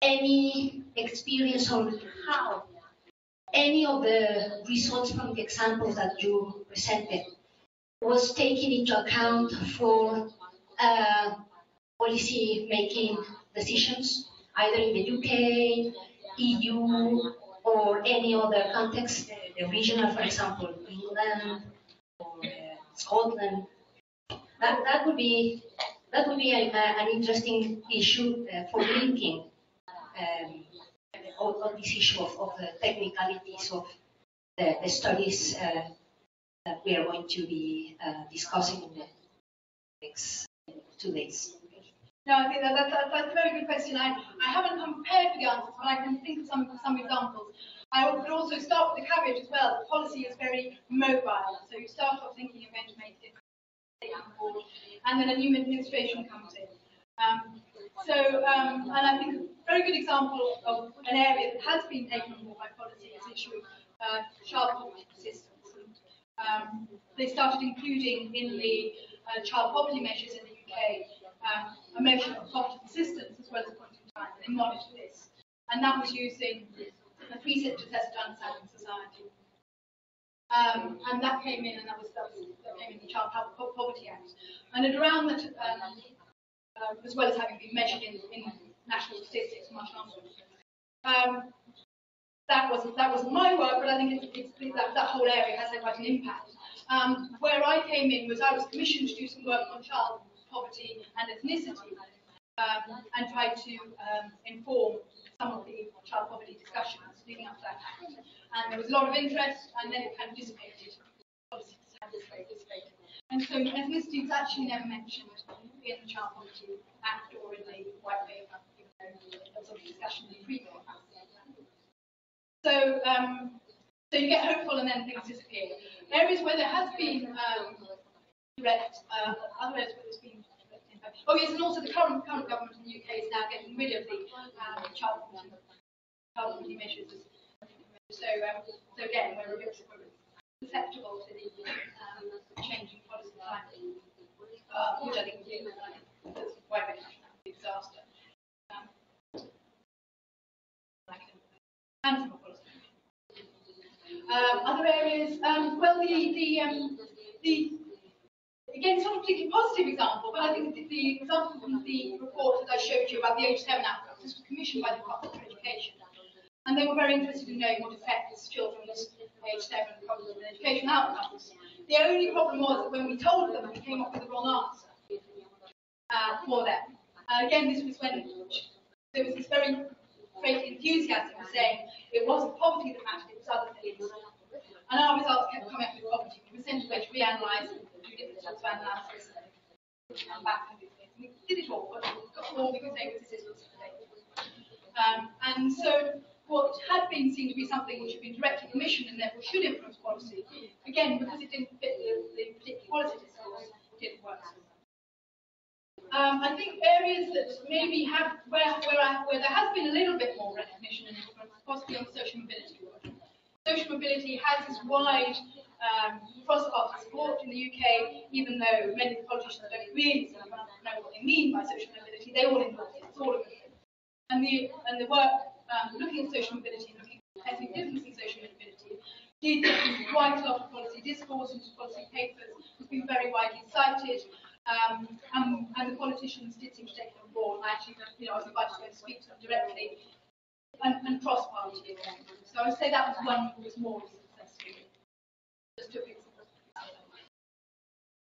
Speaker 5: any experience on how any of the results from the examples that you presented was taken into account for uh, policy making decisions, either in the UK, EU, or any other context, the, regional, for example, England or uh, Scotland. That, that would be that would be a, a, an interesting issue uh, for linking um, all this issue of, of the technicalities of the, the studies uh, that we are going to be uh, discussing in the next two days?
Speaker 1: No, I think that, that, that, that's a very good question. I, I haven't for the answers, but I can think of some, some examples. I would also start with the caveat as well. The policy is very mobile, so you start off thinking you're going to make it and then a new administration comes in. Um, so, um, and I think a very good example of an area that has been taken on board by policy is the issue of uh, child poverty persistence. Um, they started including in the uh, child poverty measures in the UK a measure of poverty persistence as well as point in time. They monitored this. And that was using a test to understanding society. Um, and that came in, and that was, that, was, that came in the Child Poverty Act. And around that, um, uh, as well as having been measured in, in national statistics much longer. Um, that was that was my work, but I think it's, that, that whole area has had quite an impact. Um, where I came in was I was commissioned to do some work on child poverty and ethnicity, um, and try to um, inform some of the child poverty discussions leading up to that act. And there was a lot of interest, and then it kind of dissipated. And so ethnicity was actually never mentioned in the Child Poverty Act or in the white paper, even though there was some discussion in the previous So, um, so you get hopeful and then things disappear. Areas where there has been um, direct, uh, other areas where there's been Oh yes, and also the current current government in the UK is now getting rid of the um, child poverty, measures. So, um, so again, we're a bit susceptible to the um, changing policy climate, uh, which I think is quite a disaster. Um, um, other areas, um, well, the the um, the again, it's not a particularly positive example, but I think the, the example from the report that I showed you about the age 7 outcomes, this was commissioned by the Department for Education. And they were very interested in knowing what affects children's age 7 problems with education outcomes. The only problem was that when we told them, we came up with the wrong answer uh, for them. Uh, again, this was when there was this very great enthusiasm of saying it wasn't poverty that mattered, And our results kept coming up with poverty. We were sent away to reanalyze and do different sorts of analysis and back and. We did it all, but we got all because they were assistants um, And so what had been seen to be something which had been directly commissioned and therefore should influence policy, again, because it didn't fit the, the particular policy discourse, didn't work. so Um, I think areas that maybe have where, where, where there has been a little bit more recognition and influence, possibly on social mobility work. Social mobility has this wide um, cross-party support in the UK, even though many politicians don't really know what they mean by social mobility, they all endorse it. It's all of it. And the and the work um, looking at social mobility and looking at ethnic difference in social mobility did quite a lot of policy discourse and policy papers, has been very widely cited, um, and, and, the politicians did seem to take it on board. I actually, you know, I was invited to go and speak to them directly, and, and cross-party. So I would say that was one that was more successful. Just took it.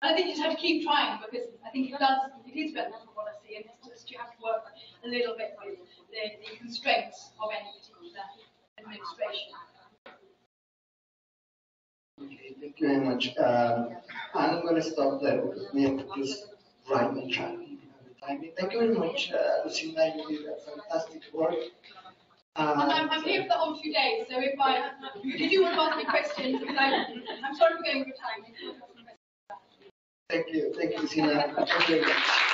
Speaker 1: I think you just have to keep trying because I think it does, it is better for policy, and it's just you have to work a little bit with the, the constraints of any particular administration.
Speaker 2: Okay, thank you very much. Um, I'm going to stop there because we have to just right on track. Thank you very much, uh, Lucinda. You did a fantastic work.
Speaker 1: Um, I'm, I'm, here for the whole two days, so if I, did you want to ask me questions? I, am sorry for going over time.
Speaker 2: Thank you, thank you, Lucinda.